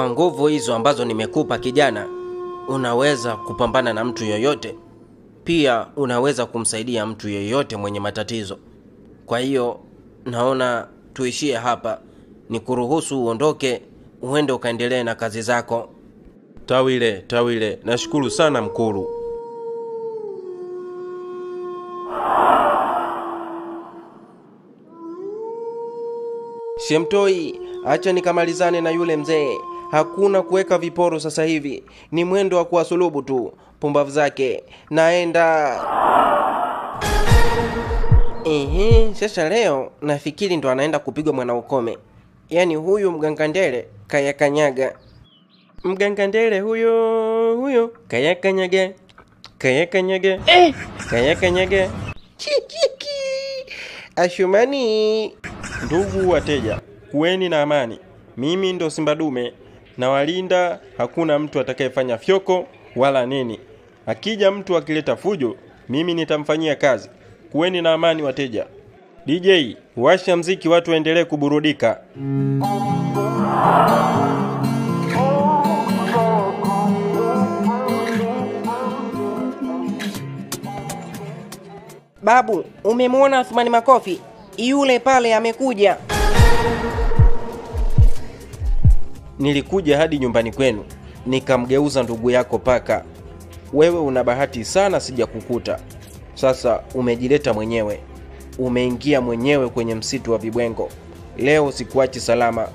Kwa nguvu hizo ambazo nimekupa kijana, unaweza kupambana na mtu yoyote. Pia unaweza kumsaidia mtu yoyote mwenye matatizo. Kwa hiyo naona tuishie hapa, ni kuruhusu uondoke, uende ukaendelee na kazi zako. tawile tawile nashukuru sana mkulu Shemtoi, acha nikamalizane na yule mzee. Hakuna kuweka viporo sasa hivi, ni mwendo wa kuwasulubu tu. Pumbavu zake, naenda. Ehe, sasa leo nafikiri ndo anaenda kupigwa mwana ukome, Yaani huyu mganga ndele kayakanyaga. mganga ndele huyo huyo. Kayakanyage kayakanyaga, eh. chikiki Ashumani, ndugu wateja kuweni na amani. Mimi ndo simba dume na walinda hakuna mtu atakayefanya fyoko wala nini akija mtu akileta fujo mimi nitamfanyia kazi kuweni na amani wateja dj washa mziki watu waendelee kuburudika Babu, umemwona Athmani Makofi? Yule pale amekuja. Nilikuja hadi nyumbani kwenu nikamgeuza ndugu yako paka. Wewe una bahati sana sijakukuta. Sasa umejileta mwenyewe, umeingia mwenyewe kwenye msitu wa vibwengo. Leo sikuachi salama.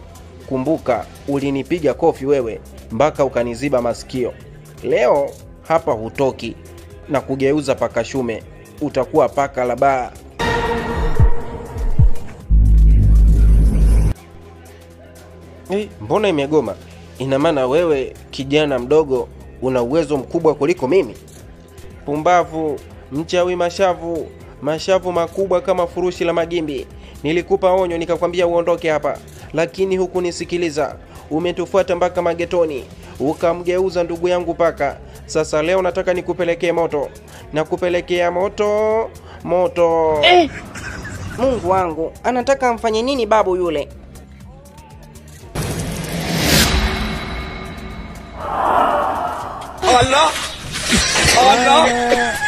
Kumbuka ulinipiga kofi wewe mpaka ukaniziba masikio. Leo hapa hutoki na kugeuza paka shume, utakuwa paka la baa. Eh, mbona imegoma? Ina maana wewe kijana mdogo una uwezo mkubwa kuliko mimi? Pumbavu, mchawi mashavu, mashavu makubwa kama furushi la magimbi. Nilikupa onyo nikakwambia uondoke hapa, lakini hukunisikiliza. Umetufuata mpaka magetoni, ukamgeuza ndugu yangu paka. Sasa leo nataka nikupelekee moto, na kupelekea moto, moto. Eh! Mungu wangu, anataka amfanye nini babu yule? Allah! Allah!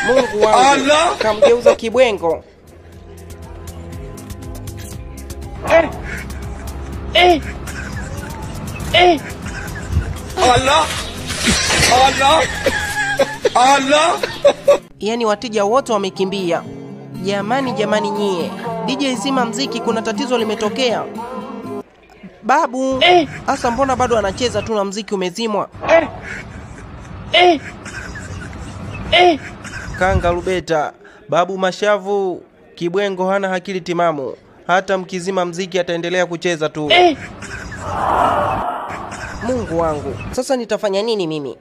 Mungu wangu, Allah! kamgeuza kibwengo. Eh. Eh. Eh. Allah! Allah! Allah! Yaani wateja wote wamekimbia. Jamani, jamani nyie, DJ zima mziki, kuna tatizo limetokea. Babu, hasa mbona bado anacheza tu na mziki umezimwa? eh, eh, eh. Kanga Lubeta, Babu Mashavu, Kibwengo hana hakili timamu. Hata mkizima mziki ataendelea kucheza tu. eh. Mungu wangu, sasa nitafanya nini mimi?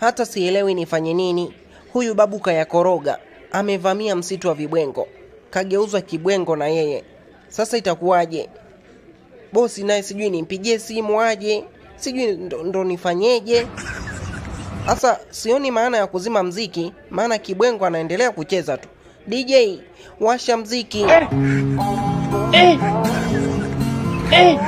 Hata sielewi nifanye nini. Huyu babu kayakoroga, amevamia msitu wa vibwengo, kageuzwa kibwengo na yeye. Sasa itakuwaje? bosi naye sijui nimpigie simu aje, sijui ndo, ndo nifanyeje sasa. Sioni maana ya kuzima mziki, maana kibwengo anaendelea kucheza tu. DJ washa mziki eh. Eh. Eh.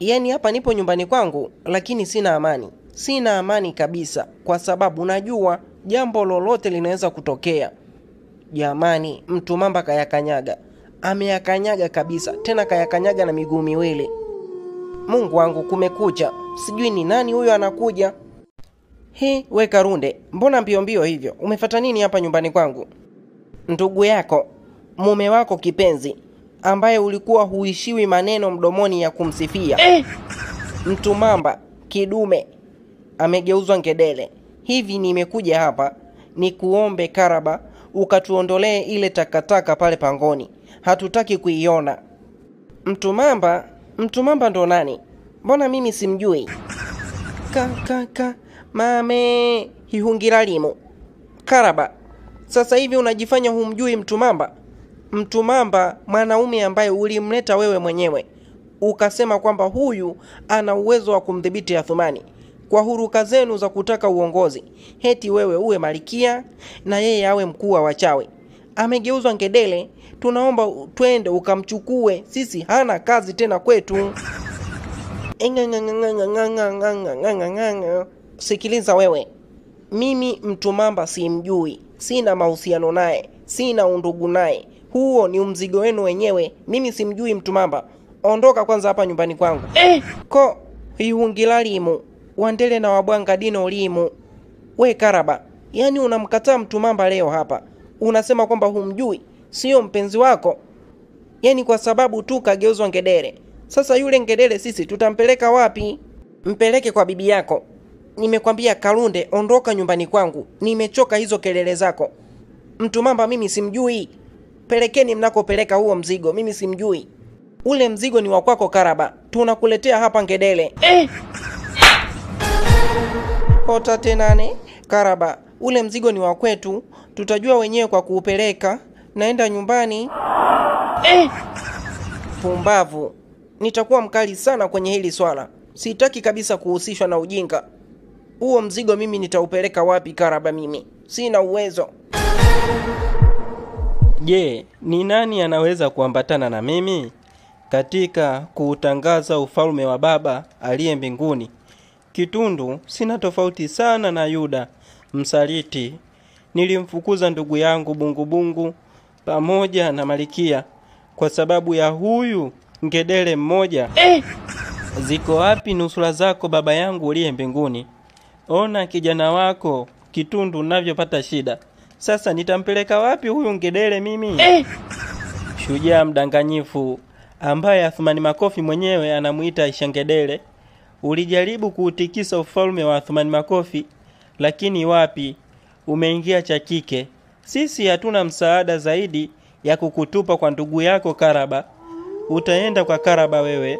yani hapa nipo nyumbani kwangu, lakini sina amani, sina amani kabisa, kwa sababu najua jambo lolote linaweza kutokea. Jamani, mtu mamba kayakanyaga ameyakanyaga kabisa, tena kayakanyaga na miguu miwili. Mungu wangu, kumekucha, sijui ni nani huyo anakuja. He, we Karunde, mbona mbio mbio hivyo? Umefata nini hapa nyumbani kwangu? Ndugu yako mume wako kipenzi, ambaye ulikuwa huishiwi maneno mdomoni ya kumsifia eh. Mtu mamba kidume amegeuzwa ngedele. Hivi nimekuja hapa nikuombe karaba, ukatuondolee ile takataka pale pangoni hatutaki kuiona. Mtumamba, Mtumamba ndo nani? Mbona mimi simjui? Kakaka mame hihungiralimo karaba, sasa hivi unajifanya humjui Mtumamba? Mtumamba mwanaume ambaye ulimleta wewe mwenyewe ukasema kwamba huyu ana uwezo wa kumdhibiti Athumani kwa huruka zenu za kutaka uongozi, heti wewe uwe malikia na yeye awe mkuu wa wachawi amegeuzwa ngedele, tunaomba twende ukamchukue, sisi hana kazi tena kwetu. Sikiliza wewe, mimi Mtumamba simjui, sina mahusiano naye, sina undugu naye. Huo ni mzigo wenu wenyewe. Mimi simjui Mtumamba. Ondoka kwanza hapa nyumbani kwangu eh. ko hiungila limu wandele na wabwanga dino limu. We Karaba, yani unamkataa Mtumamba leo hapa unasema kwamba humjui, sio mpenzi wako, yani kwa sababu tu kageuzwa ngedere. Sasa yule ngedere sisi tutampeleka wapi? Mpeleke kwa bibi yako. Nimekwambia Kalunde, ondoka nyumbani kwangu, nimechoka hizo kelele zako. Mtu mamba mimi simjui, pelekeni mnakopeleka huo mzigo, mimi simjui. Ule mzigo ni wa kwako Karaba, tunakuletea hapa ngedele Eh! Ota tenane Karaba, ule mzigo ni wa kwetu, tutajua wenyewe kwa kuupeleka. Naenda nyumbani. Eh! Pumbavu, nitakuwa mkali sana kwenye hili swala. Sitaki kabisa kuhusishwa na ujinga. Huo mzigo mimi nitaupeleka wapi Karaba? Mimi sina uwezo. Je, ni nani anaweza kuambatana na mimi katika kuutangaza ufalme wa Baba aliye mbinguni? Kitundu, sina tofauti sana na Yuda msaliti. Nilimfukuza ndugu yangu Bungubungu pamoja na Malikia kwa sababu ya huyu ngedele mmoja. Eh! Ziko wapi nusura zako baba yangu uliye mbinguni? Ona kijana wako Kitundu unavyopata shida. Sasa nitampeleka wapi huyu ngedele mimi? Eh! Shujaa mdanganyifu ambaye Athumani Makofi mwenyewe anamuita ishangedele Ulijaribu kuutikisa ufalme wa Athumani Makofi, lakini wapi, umeingia cha kike. Sisi hatuna msaada zaidi ya kukutupa kwa ndugu yako Karaba. Utaenda kwa Karaba wewe.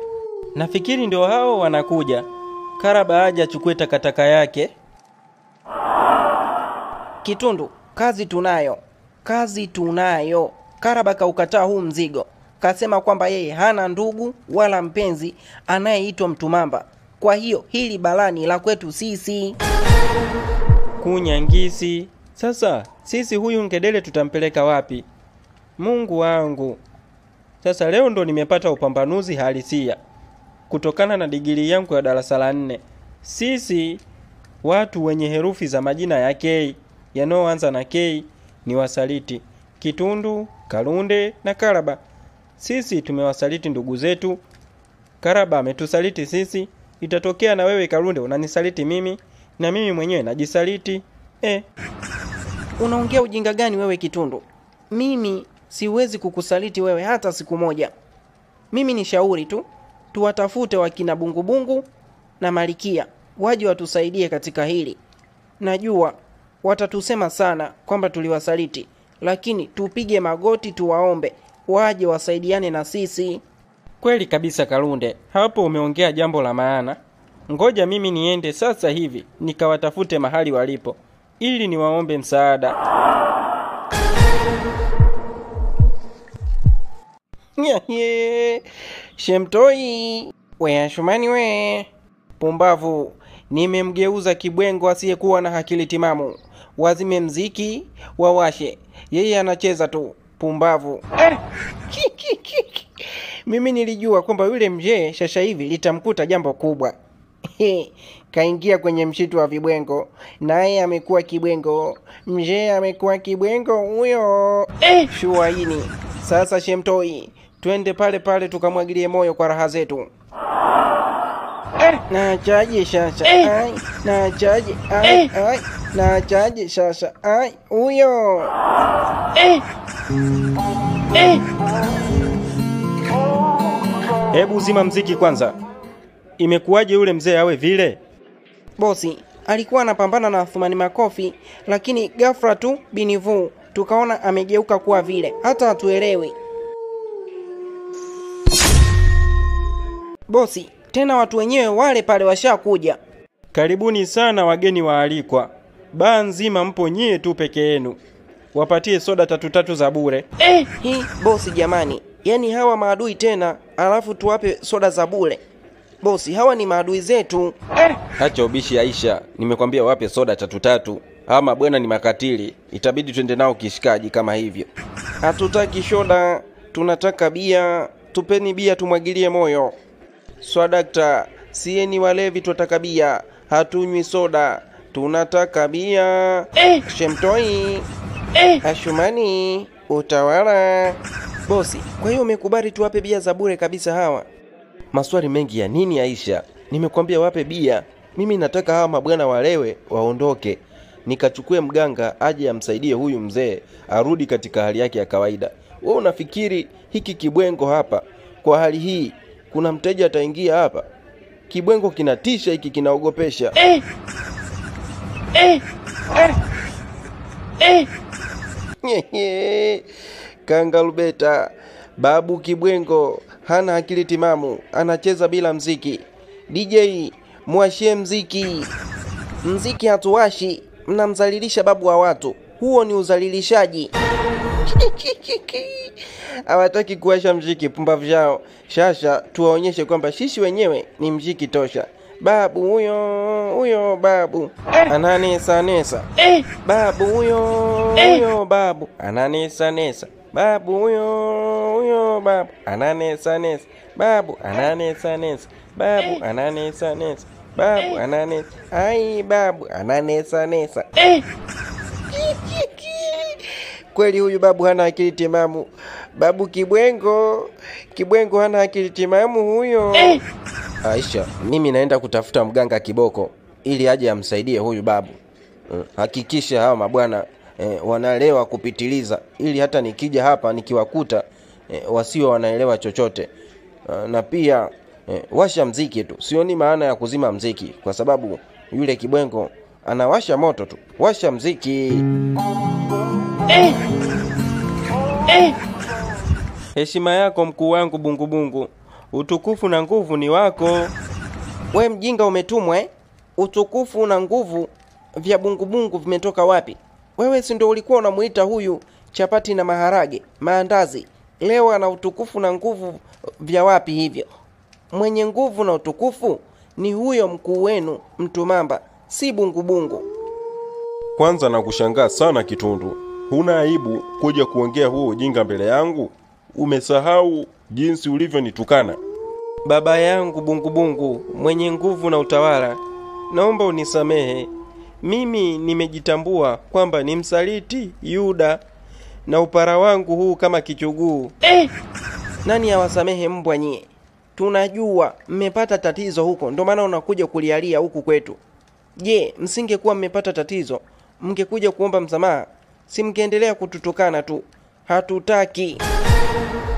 Nafikiri ndio hao wanakuja. Karaba aje achukue takataka yake. Kitundu, kazi tunayo, kazi tunayo. Karaba kaukataa huu mzigo, kasema kwamba yeye hana ndugu wala mpenzi anayeitwa Mtumamba. Kwa hiyo hili balani la kwetu sisi. Kunyangisi. Sasa sisi huyu ngedele tutampeleka wapi? Mungu wangu. Sasa leo ndo nimepata upambanuzi halisia kutokana na digiri yangu ya darasa la nne. Sisi watu wenye herufi za majina ya K yanayoanza na K ni wasaliti. Kitundu, Kalunde na Karaba. Sisi tumewasaliti ndugu zetu. Karaba ametusaliti sisi. Itatokea na wewe Kalunde unanisaliti mimi na mimi mwenyewe najisaliti. Eh, Unaongea ujinga gani wewe Kitundu? Mimi siwezi kukusaliti wewe hata siku moja. Mimi ni shauri tu, tuwatafute wakina Bungubungu na Malikia waje watusaidie katika hili. Najua watatusema sana kwamba tuliwasaliti, lakini tupige magoti tuwaombe waje wasaidiane na sisi. kweli kabisa Kalunde. Hapo umeongea jambo la maana. Ngoja mimi niende sasa hivi nikawatafute mahali walipo ili niwaombe msaada. Shemtoi, we Ashumani we, pumbavu! Nimemgeuza kibwengo asiyekuwa na akili timamu. Wazime mziki, wawashe, yeye anacheza tu, pumbavu! eh. Mimi nilijua kwamba yule mzee shasha hivi litamkuta jambo kubwa. [laughs] Kaingia kwenye msitu wa vibwengo, naye amekuwa kibwengo. Mzee amekuwa kibwengo huyo. Shuaini, sasa Shemtoi, twende pale pale tukamwagilie moyo kwa raha zetu. Nachaje sasa? Ai, nachaje? Ai, ai, nachaje sasa? Ai, huyo. Hebu zima mziki kwanza. Imekuwaje yule mzee awe vile? Bosi alikuwa anapambana na Athumani Makofi, lakini ghafla tu binivu tukaona amegeuka kuwa vile, hata hatuelewi. Bosi, tena watu wenyewe wale pale washakuja. Karibuni sana wageni waalikwa. Baa nzima mpo nyie tu peke yenu. Wapatie soda tatu tatu za bure. Eh, Hii bosi, jamani, yani hawa maadui tena, alafu tuwape soda za bure. Bosi, hawa ni maadui zetu. eh. Hacha ubishi Aisha, nimekwambia wape soda tatu tatu. Hawa mabwana ni makatili, itabidi twende nao kishikaji kama hivyo. Hatutaki shoda, tunataka bia. Tupeni bia tumwagilie moyo. Swadakta, sieni walevi, twataka bia, hatunywi soda, tunataka bia. eh. Shemtoi, eh. Ashumani, utawala. Bosi, kwa hiyo umekubali tuwape bia za bure kabisa hawa? Maswali mengi ya nini Aisha? Nimekwambia wape bia. Mimi nataka hawa mabwana walewe waondoke, nikachukue mganga aje amsaidie huyu mzee arudi katika hali yake ya kawaida. Wewe unafikiri hiki kibwengo hapa kwa hali hii kuna mteja ataingia hapa? Kibwengo kinatisha hiki, kinaogopesha. eh. Eh. Eh. Eh. [laughs] Kangalubeta, babu kibwengo hana akili timamu, anacheza bila mziki. DJ mwashie mziki. Mziki hatuwashi, mnamzalilisha babu wa watu. Huo ni uzalilishaji. [laughs] Hawataki kuwasha mziki, pumba vyao. Shasha tuwaonyeshe kwamba shishi wenyewe ni mziki tosha. Babu huyo huyo, babu ananesa nesa, babu huyo huyo, babu ananesa nesa, babu huyo huyo, babu ananesa nesa, babu ananesa nesa, babu ananesa nesa, babu ananesa, ai babu ananesanesa. Kweli huyu babu hana akili timamu. Babu kibwengo, kibwengo hana akili timamu huyo. Aisha, mimi naenda kutafuta mganga kiboko ili aje amsaidie huyu babu. Hakikisha hawa mabwana eh, wanalewa kupitiliza ili hata nikija hapa nikiwakuta e, wasio wanaelewa chochote. e, na pia e, washa mziki tu, sioni maana ya kuzima mziki kwa sababu yule kibwengo anawasha moto tu. Washa mziki. Heshima yako mkuu wangu Bungubungu. Utukufu na nguvu ni wako. We mjinga, umetumwa eh? Utukufu na nguvu vya bungubungu vimetoka wapi? Wewe si ndio ulikuwa unamuita huyu chapati na maharage, maandazi? Leo ana utukufu na nguvu vya wapi hivyo? Mwenye nguvu na utukufu ni huyo mkuu wenu Mtumamba, si bungubungu. Kwanza nakushangaa sana Kitundu, huna aibu kuja kuongea huo ujinga mbele yangu? Umesahau jinsi ulivyonitukana. Baba yangu Bungubungu, mwenye nguvu na utawala, naomba unisamehe. Mimi nimejitambua kwamba ni msaliti Yuda na upara wangu huu kama kichuguu. eh! Nani awasamehe mbwa nyie? Tunajua mmepata tatizo huko, ndio maana unakuja kulialia huku kwetu. Je, msingekuwa mmepata tatizo, mngekuja kuomba msamaha? Si mngeendelea kututukana tu? Hatutaki.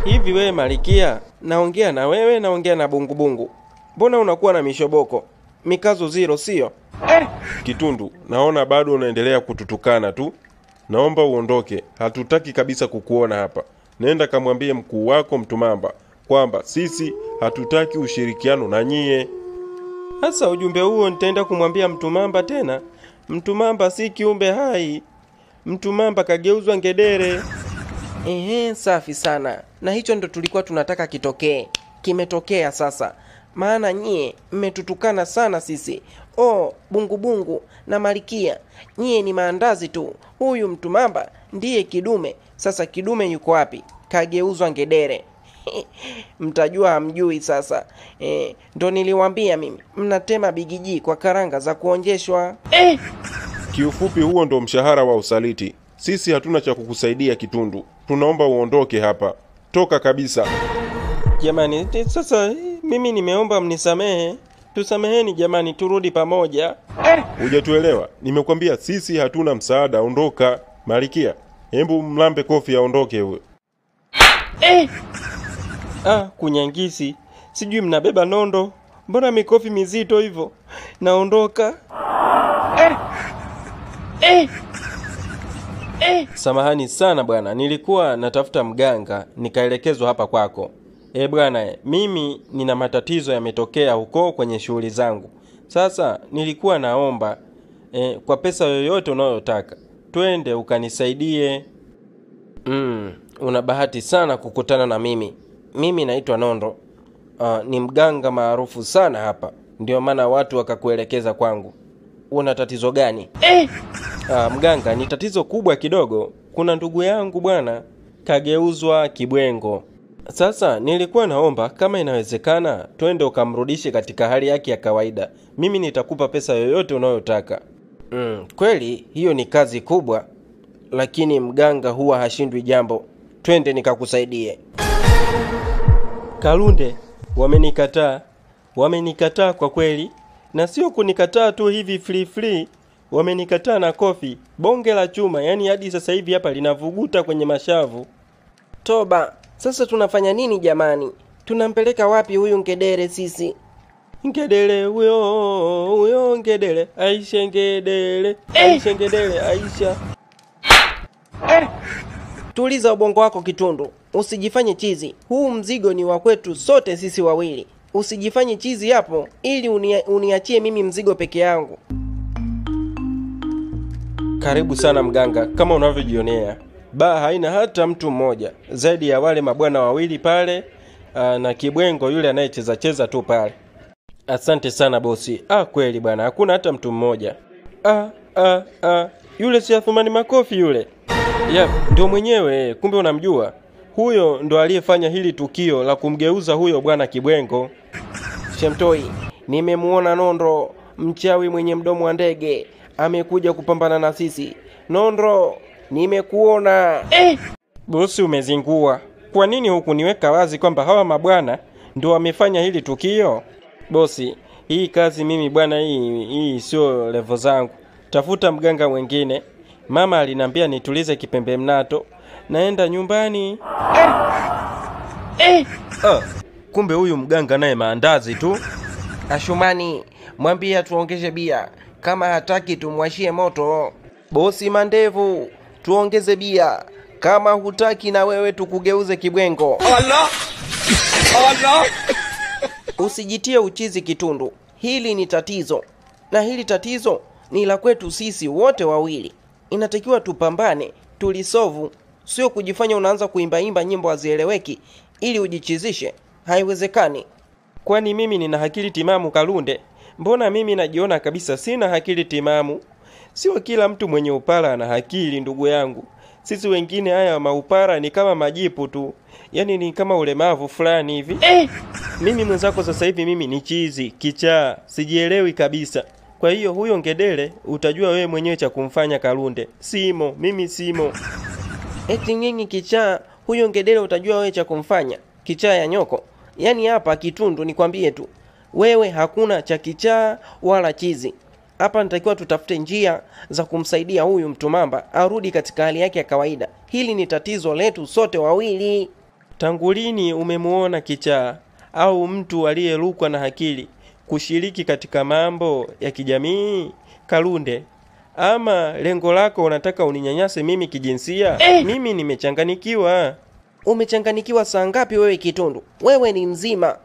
Hivi wewe Malikia, naongea na wewe, naongea na Bungubungu, mbona unakuwa na mishoboko? Mikazo zero, sio? eh? Kitundu, naona bado unaendelea kututukana tu. Naomba uondoke, hatutaki kabisa kukuona hapa. Nenda kamwambie mkuu wako Mtumamba kwamba sisi hatutaki ushirikiano na nyie. Hasa ujumbe huo nitaenda kumwambia Mtumamba tena? Mtumamba si kiumbe hai. Mtumamba kageuzwa ngedere. Ehe, safi sana. Na hicho ndo tulikuwa tunataka kitokee. Kimetokea sasa. Maana nyie mmetutukana sana sisi. Oh, bungubungu na malikia, nyie ni maandazi tu. Huyu mtu mamba ndiye kidume. Sasa kidume yuko wapi? Kageuzwa ngedere. [laughs] Mtajua hamjui sasa. E, ndo niliwambia mimi, mnatema bigijii kwa karanga za kuonjeshwa. Kiufupi, huo ndo mshahara wa usaliti. Sisi hatuna cha kukusaidia Kitundu, tunaomba uondoke hapa, toka kabisa. Jamani, sasa eh, mimi nimeomba mnisamehe. Tusameheni jamani, turudi pamoja. Hujatuelewa? Nimekwambia sisi hatuna msaada, ondoka. Malikia, hebu mlambe kofi aondoke huyo. Eh! Ah, kunyangisi, sijui mnabeba nondo, mbona mikofi mizito hivyo? Naondoka. eh! Eh! Eh! Samahani sana bwana, nilikuwa natafuta mganga nikaelekezwa hapa kwako. E bwana, mimi nina matatizo yametokea huko kwenye shughuli zangu. Sasa nilikuwa naomba e, kwa pesa yoyote unayotaka twende ukanisaidie. Mm, una bahati sana kukutana na mimi. Mimi naitwa Nondo. Uh, ni mganga maarufu sana hapa, ndio maana watu wakakuelekeza kwangu. Una tatizo gani? eh? Uh, mganga, ni tatizo kubwa kidogo. Kuna ndugu yangu bwana kageuzwa kibwengo. Sasa nilikuwa naomba kama inawezekana, twende ukamrudishe katika hali yake ya kawaida. Mimi nitakupa pesa yoyote unayotaka. Mm, kweli hiyo ni kazi kubwa, lakini mganga huwa hashindwi jambo. Twende nikakusaidie. Kalunde, wamenikataa, wamenikataa kwa kweli, na sio kunikataa tu hivi free free, wamenikataa na kofi bonge la chuma, yani hadi sasa hivi hapa linavuguta kwenye mashavu. Toba, sasa tunafanya nini jamani? Tunampeleka wapi huyu ngedere sisi? Ngedere huyo huyo, ngedere Aisha, ngedere Aisha, ngedere Aisha. Tuliza ubongo wako Kitundu, usijifanye chizi. Huu mzigo ni wa kwetu sote sisi wawili. Usijifanye chizi hapo, ili unia, uniachie mimi mzigo peke yangu. Karibu sana mganga, kama unavyojionea baa haina hata mtu mmoja zaidi ya wale mabwana wawili pale aa, na kibwengo yule anayecheza cheza tu pale. Asante sana bosi. Ah, kweli bwana, hakuna hata mtu mmoja. Ah, ah, ah. Yule si Athumani Makofi yule? Yep, ndio mwenyewe. Kumbe unamjua huyo, ndo aliyefanya hili tukio la kumgeuza huyo bwana kibwengo. Shemtoi, nimemuona Nondo, mchawi mwenye mdomo wa ndege, amekuja kupambana na sisi. Nondo, nimekuona. Bosi, umezingua. Kwa nini hukuniweka wazi kwamba hawa mabwana ndio wamefanya hili tukio? Bosi, hii kazi mimi bwana, hii hii sio levo zangu. Tafuta mganga mwingine. Mama aliniambia nitulize kipembe mnato, naenda nyumbani. eh. Eh. Oh. kumbe huyu mganga naye maandazi tu. Ashumani, mwambie atuongeze bia, kama hataki tumwashie moto. Bosi Mandevu, tuongeze bia, kama hutaki na wewe tukugeuze kibwengo. Allah! Allah! Usijitie uchizi Kitundu, hili ni tatizo, na hili tatizo ni la kwetu sisi wote wawili. Inatakiwa tupambane, tulisovu, sio kujifanya unaanza kuimbaimba nyimbo hazieleweki ili ujichizishe. Haiwezekani. Kwani mimi nina akili timamu Kalunde? Mbona mimi najiona kabisa sina akili timamu? Sio kila mtu mwenye upara ana akili, ndugu yangu. Sisi wengine haya maupara ni kama majipu tu, yaani ni kama ulemavu fulani hivi. eh. Mimi mwenzako sasa hivi mimi ni chizi, kichaa, sijielewi kabisa. Kwa hiyo huyo ngedele utajua wewe mwenyewe cha kumfanya Kalunde. Simo, mimi simo. Eti nyinyi kichaa, huyo ngedele utajua wewe cha kumfanya kichaa ya nyoko. Yaani hapa Kitundu, nikwambie tu, wewe hakuna cha kichaa wala chizi. Hapa nitakiwa tutafute njia za kumsaidia huyu mtu mamba arudi katika hali yake ya kawaida. Hili ni tatizo letu sote wawili. Tangu lini umemuona kichaa au mtu aliyerukwa na hakili kushiriki katika mambo ya kijamii Kalunde? Ama lengo lako unataka uninyanyase mimi kijinsia? Eh, Mimi nimechanganikiwa. Umechanganikiwa saa ngapi wewe Kitundu? Wewe ni mzima.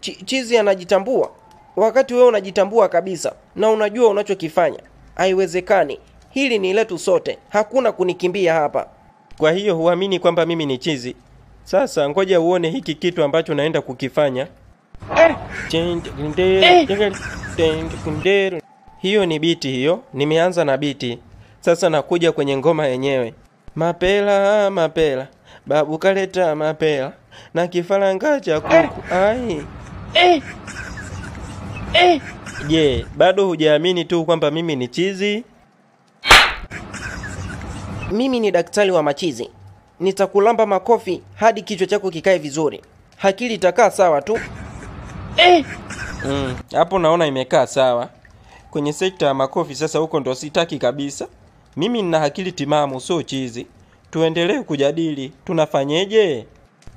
Ch chizi anajitambua wakati wewe unajitambua kabisa na unajua unachokifanya. Haiwezekani. Hili ni letu sote, hakuna kunikimbia hapa. Kwa hiyo huamini kwamba mimi ni chizi? Sasa ngoja uone hiki kitu ambacho naenda kukifanya. Hiyo ni biti hiyo, nimeanza na biti. Sasa nakuja kwenye ngoma yenyewe. Mapela mapela, babu kaleta mapela na kifaranga cha kuku. Ai. Je, bado hujaamini tu kwamba mimi ni chizi? Mimi ni daktari wa machizi, nitakulamba makofi hadi kichwa chako kikae vizuri, Hakili itakaa sawa tu. Eh. Mm, hapo naona imekaa sawa. Kwenye sekta ya makofi sasa, huko ndo sitaki kabisa. Mimi nina akili timamu, sio chizi. Tuendelee kujadili tunafanyeje.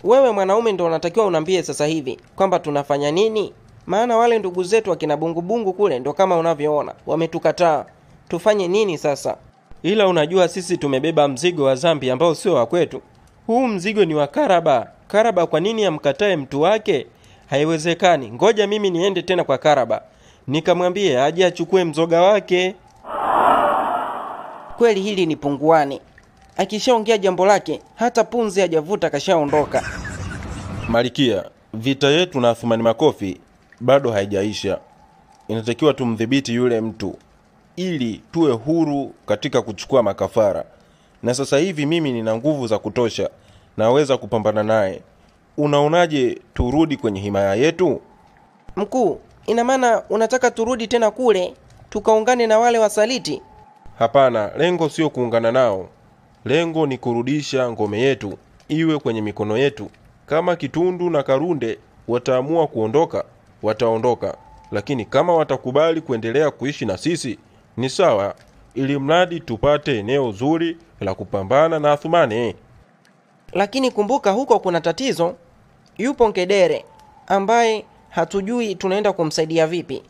Wewe mwanaume ndo unatakiwa unambie sasa hivi kwamba tunafanya nini, maana wale ndugu zetu akina bungubungu kule ndo kama unavyoona wametukataa. Tufanye nini sasa? Ila unajua sisi tumebeba mzigo wa zambi ambao sio wa kwetu. Huu mzigo ni wa Karaba. Karaba kwa nini amkatae mtu wake? Haiwezekani. Ngoja mimi niende tena kwa Karaba nikamwambie aje achukue mzoga wake. Kweli hili ni punguani, akishaongea jambo lake hata punzi hajavuta kashaondoka. Malikia, vita yetu na Athumani Makofi bado haijaisha. Inatakiwa tumdhibiti yule mtu ili tuwe huru katika kuchukua makafara. Na sasa hivi mimi nina nguvu za kutosha, naweza kupambana naye. Unaonaje turudi kwenye himaya yetu? Mkuu, ina maana unataka turudi tena kule tukaungane na wale wasaliti? Hapana, lengo sio kuungana nao. Lengo ni kurudisha ngome yetu iwe kwenye mikono yetu. Kama Kitundu na Karunde wataamua kuondoka, wataondoka, lakini kama watakubali kuendelea kuishi na sisi ni sawa, ili mradi tupate eneo zuri la kupambana na Athumani. Lakini kumbuka huko kuna tatizo. Yupo Nkedere ambaye hatujui tunaenda kumsaidia vipi.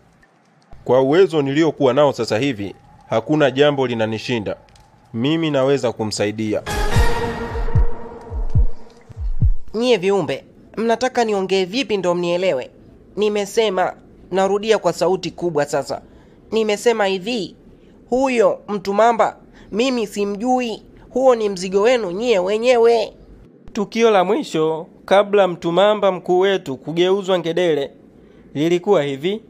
Kwa uwezo niliokuwa nao sasa hivi, hakuna jambo linanishinda. Mimi naweza kumsaidia. Nyie viumbe, mnataka niongee vipi ndo mnielewe? Nimesema, narudia kwa sauti kubwa sasa. Nimesema hivi, huyo mtu mamba mimi simjui. Huo ni mzigo wenu nyie wenyewe. Tukio la mwisho kabla mtumamba mkuu wetu kugeuzwa ngedele lilikuwa hivi: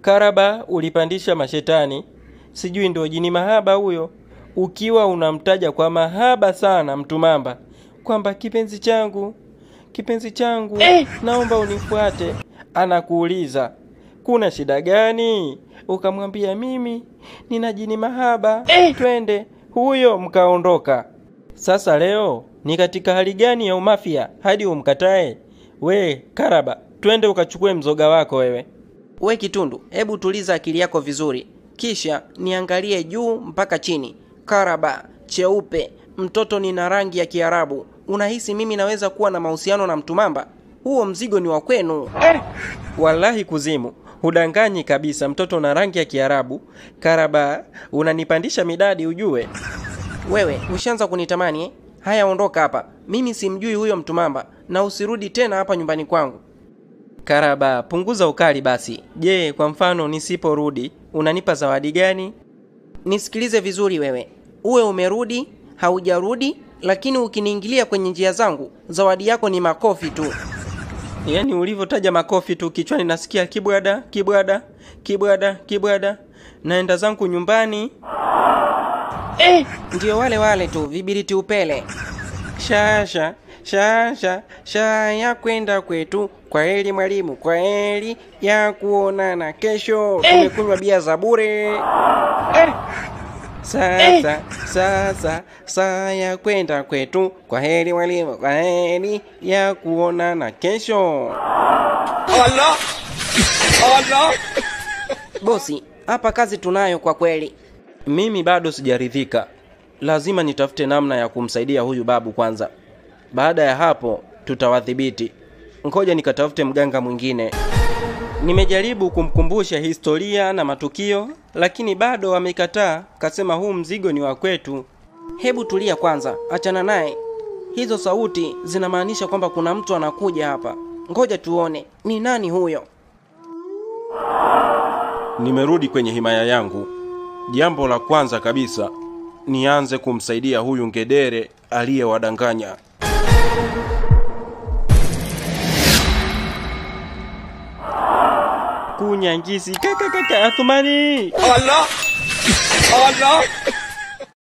Karaba ulipandisha mashetani, sijui ndio jini mahaba huyo, ukiwa unamtaja kwa mahaba sana mtumamba kwamba kipenzi changu, kipenzi changu, naomba unifuate. Anakuuliza kuna shida gani? Ukamwambia mimi nina jini mahaba, eh, twende. Huyo mkaondoka. Sasa leo ni katika hali gani ya umafia hadi umkatae? We Karaba, twende ukachukue mzoga wako wewe. We Kitundu, hebu tuliza akili yako vizuri, kisha niangalie juu mpaka chini. Karaba cheupe, mtoto nina rangi ya Kiarabu. Unahisi mimi naweza kuwa na mahusiano na mtumamba? Huo mzigo ni wa kwenu. eh. Wallahi kuzimu, hudanganyi kabisa. Mtoto na rangi ya Kiarabu. Karaba, unanipandisha midadi ujue. Wewe ushaanza kunitamani eh? Haya, ondoka hapa, mimi simjui huyo mtu mamba, na usirudi tena hapa nyumbani kwangu. Karaba, punguza ukali basi. Je, kwa mfano nisiporudi unanipa zawadi gani? Nisikilize vizuri wewe, uwe umerudi haujarudi, lakini ukiniingilia kwenye njia zangu, zawadi yako ni makofi tu. Yaani ulivyotaja makofi tu kichwani nasikia kibwada kibwada kibwada kibwada, naenda zangu nyumbani. Eh, Ndio wale wale tu vibiriti upele. Shasha shasha sha ya kwenda kwetu. Kwa heri mwalimu, kwa heri ya kuonana kesho. Tumekunywa bia za bure. Sasa sasa saa ya kwenda kwetu. Kwa heri mwalimu, kwa heri ya kuonana kesho. Allah! Allah! Bosi, hapa kazi tunayo kwa kweli. Mimi bado sijaridhika, lazima nitafute namna ya kumsaidia huyu babu kwanza. Baada ya hapo tutawadhibiti. Ngoja nikatafute mganga mwingine. Nimejaribu kumkumbusha historia na matukio, lakini bado amekataa. Kasema huu mzigo ni wa kwetu. Hebu tulia kwanza, achana naye. Hizo sauti zinamaanisha kwamba kuna mtu anakuja hapa. Ngoja tuone ni nani huyo. Nimerudi kwenye himaya yangu. Jambo la kwanza kabisa nianze kumsaidia huyu ngedere aliyewadanganya kunyangisi kaka kaka athumani Allah! Allah!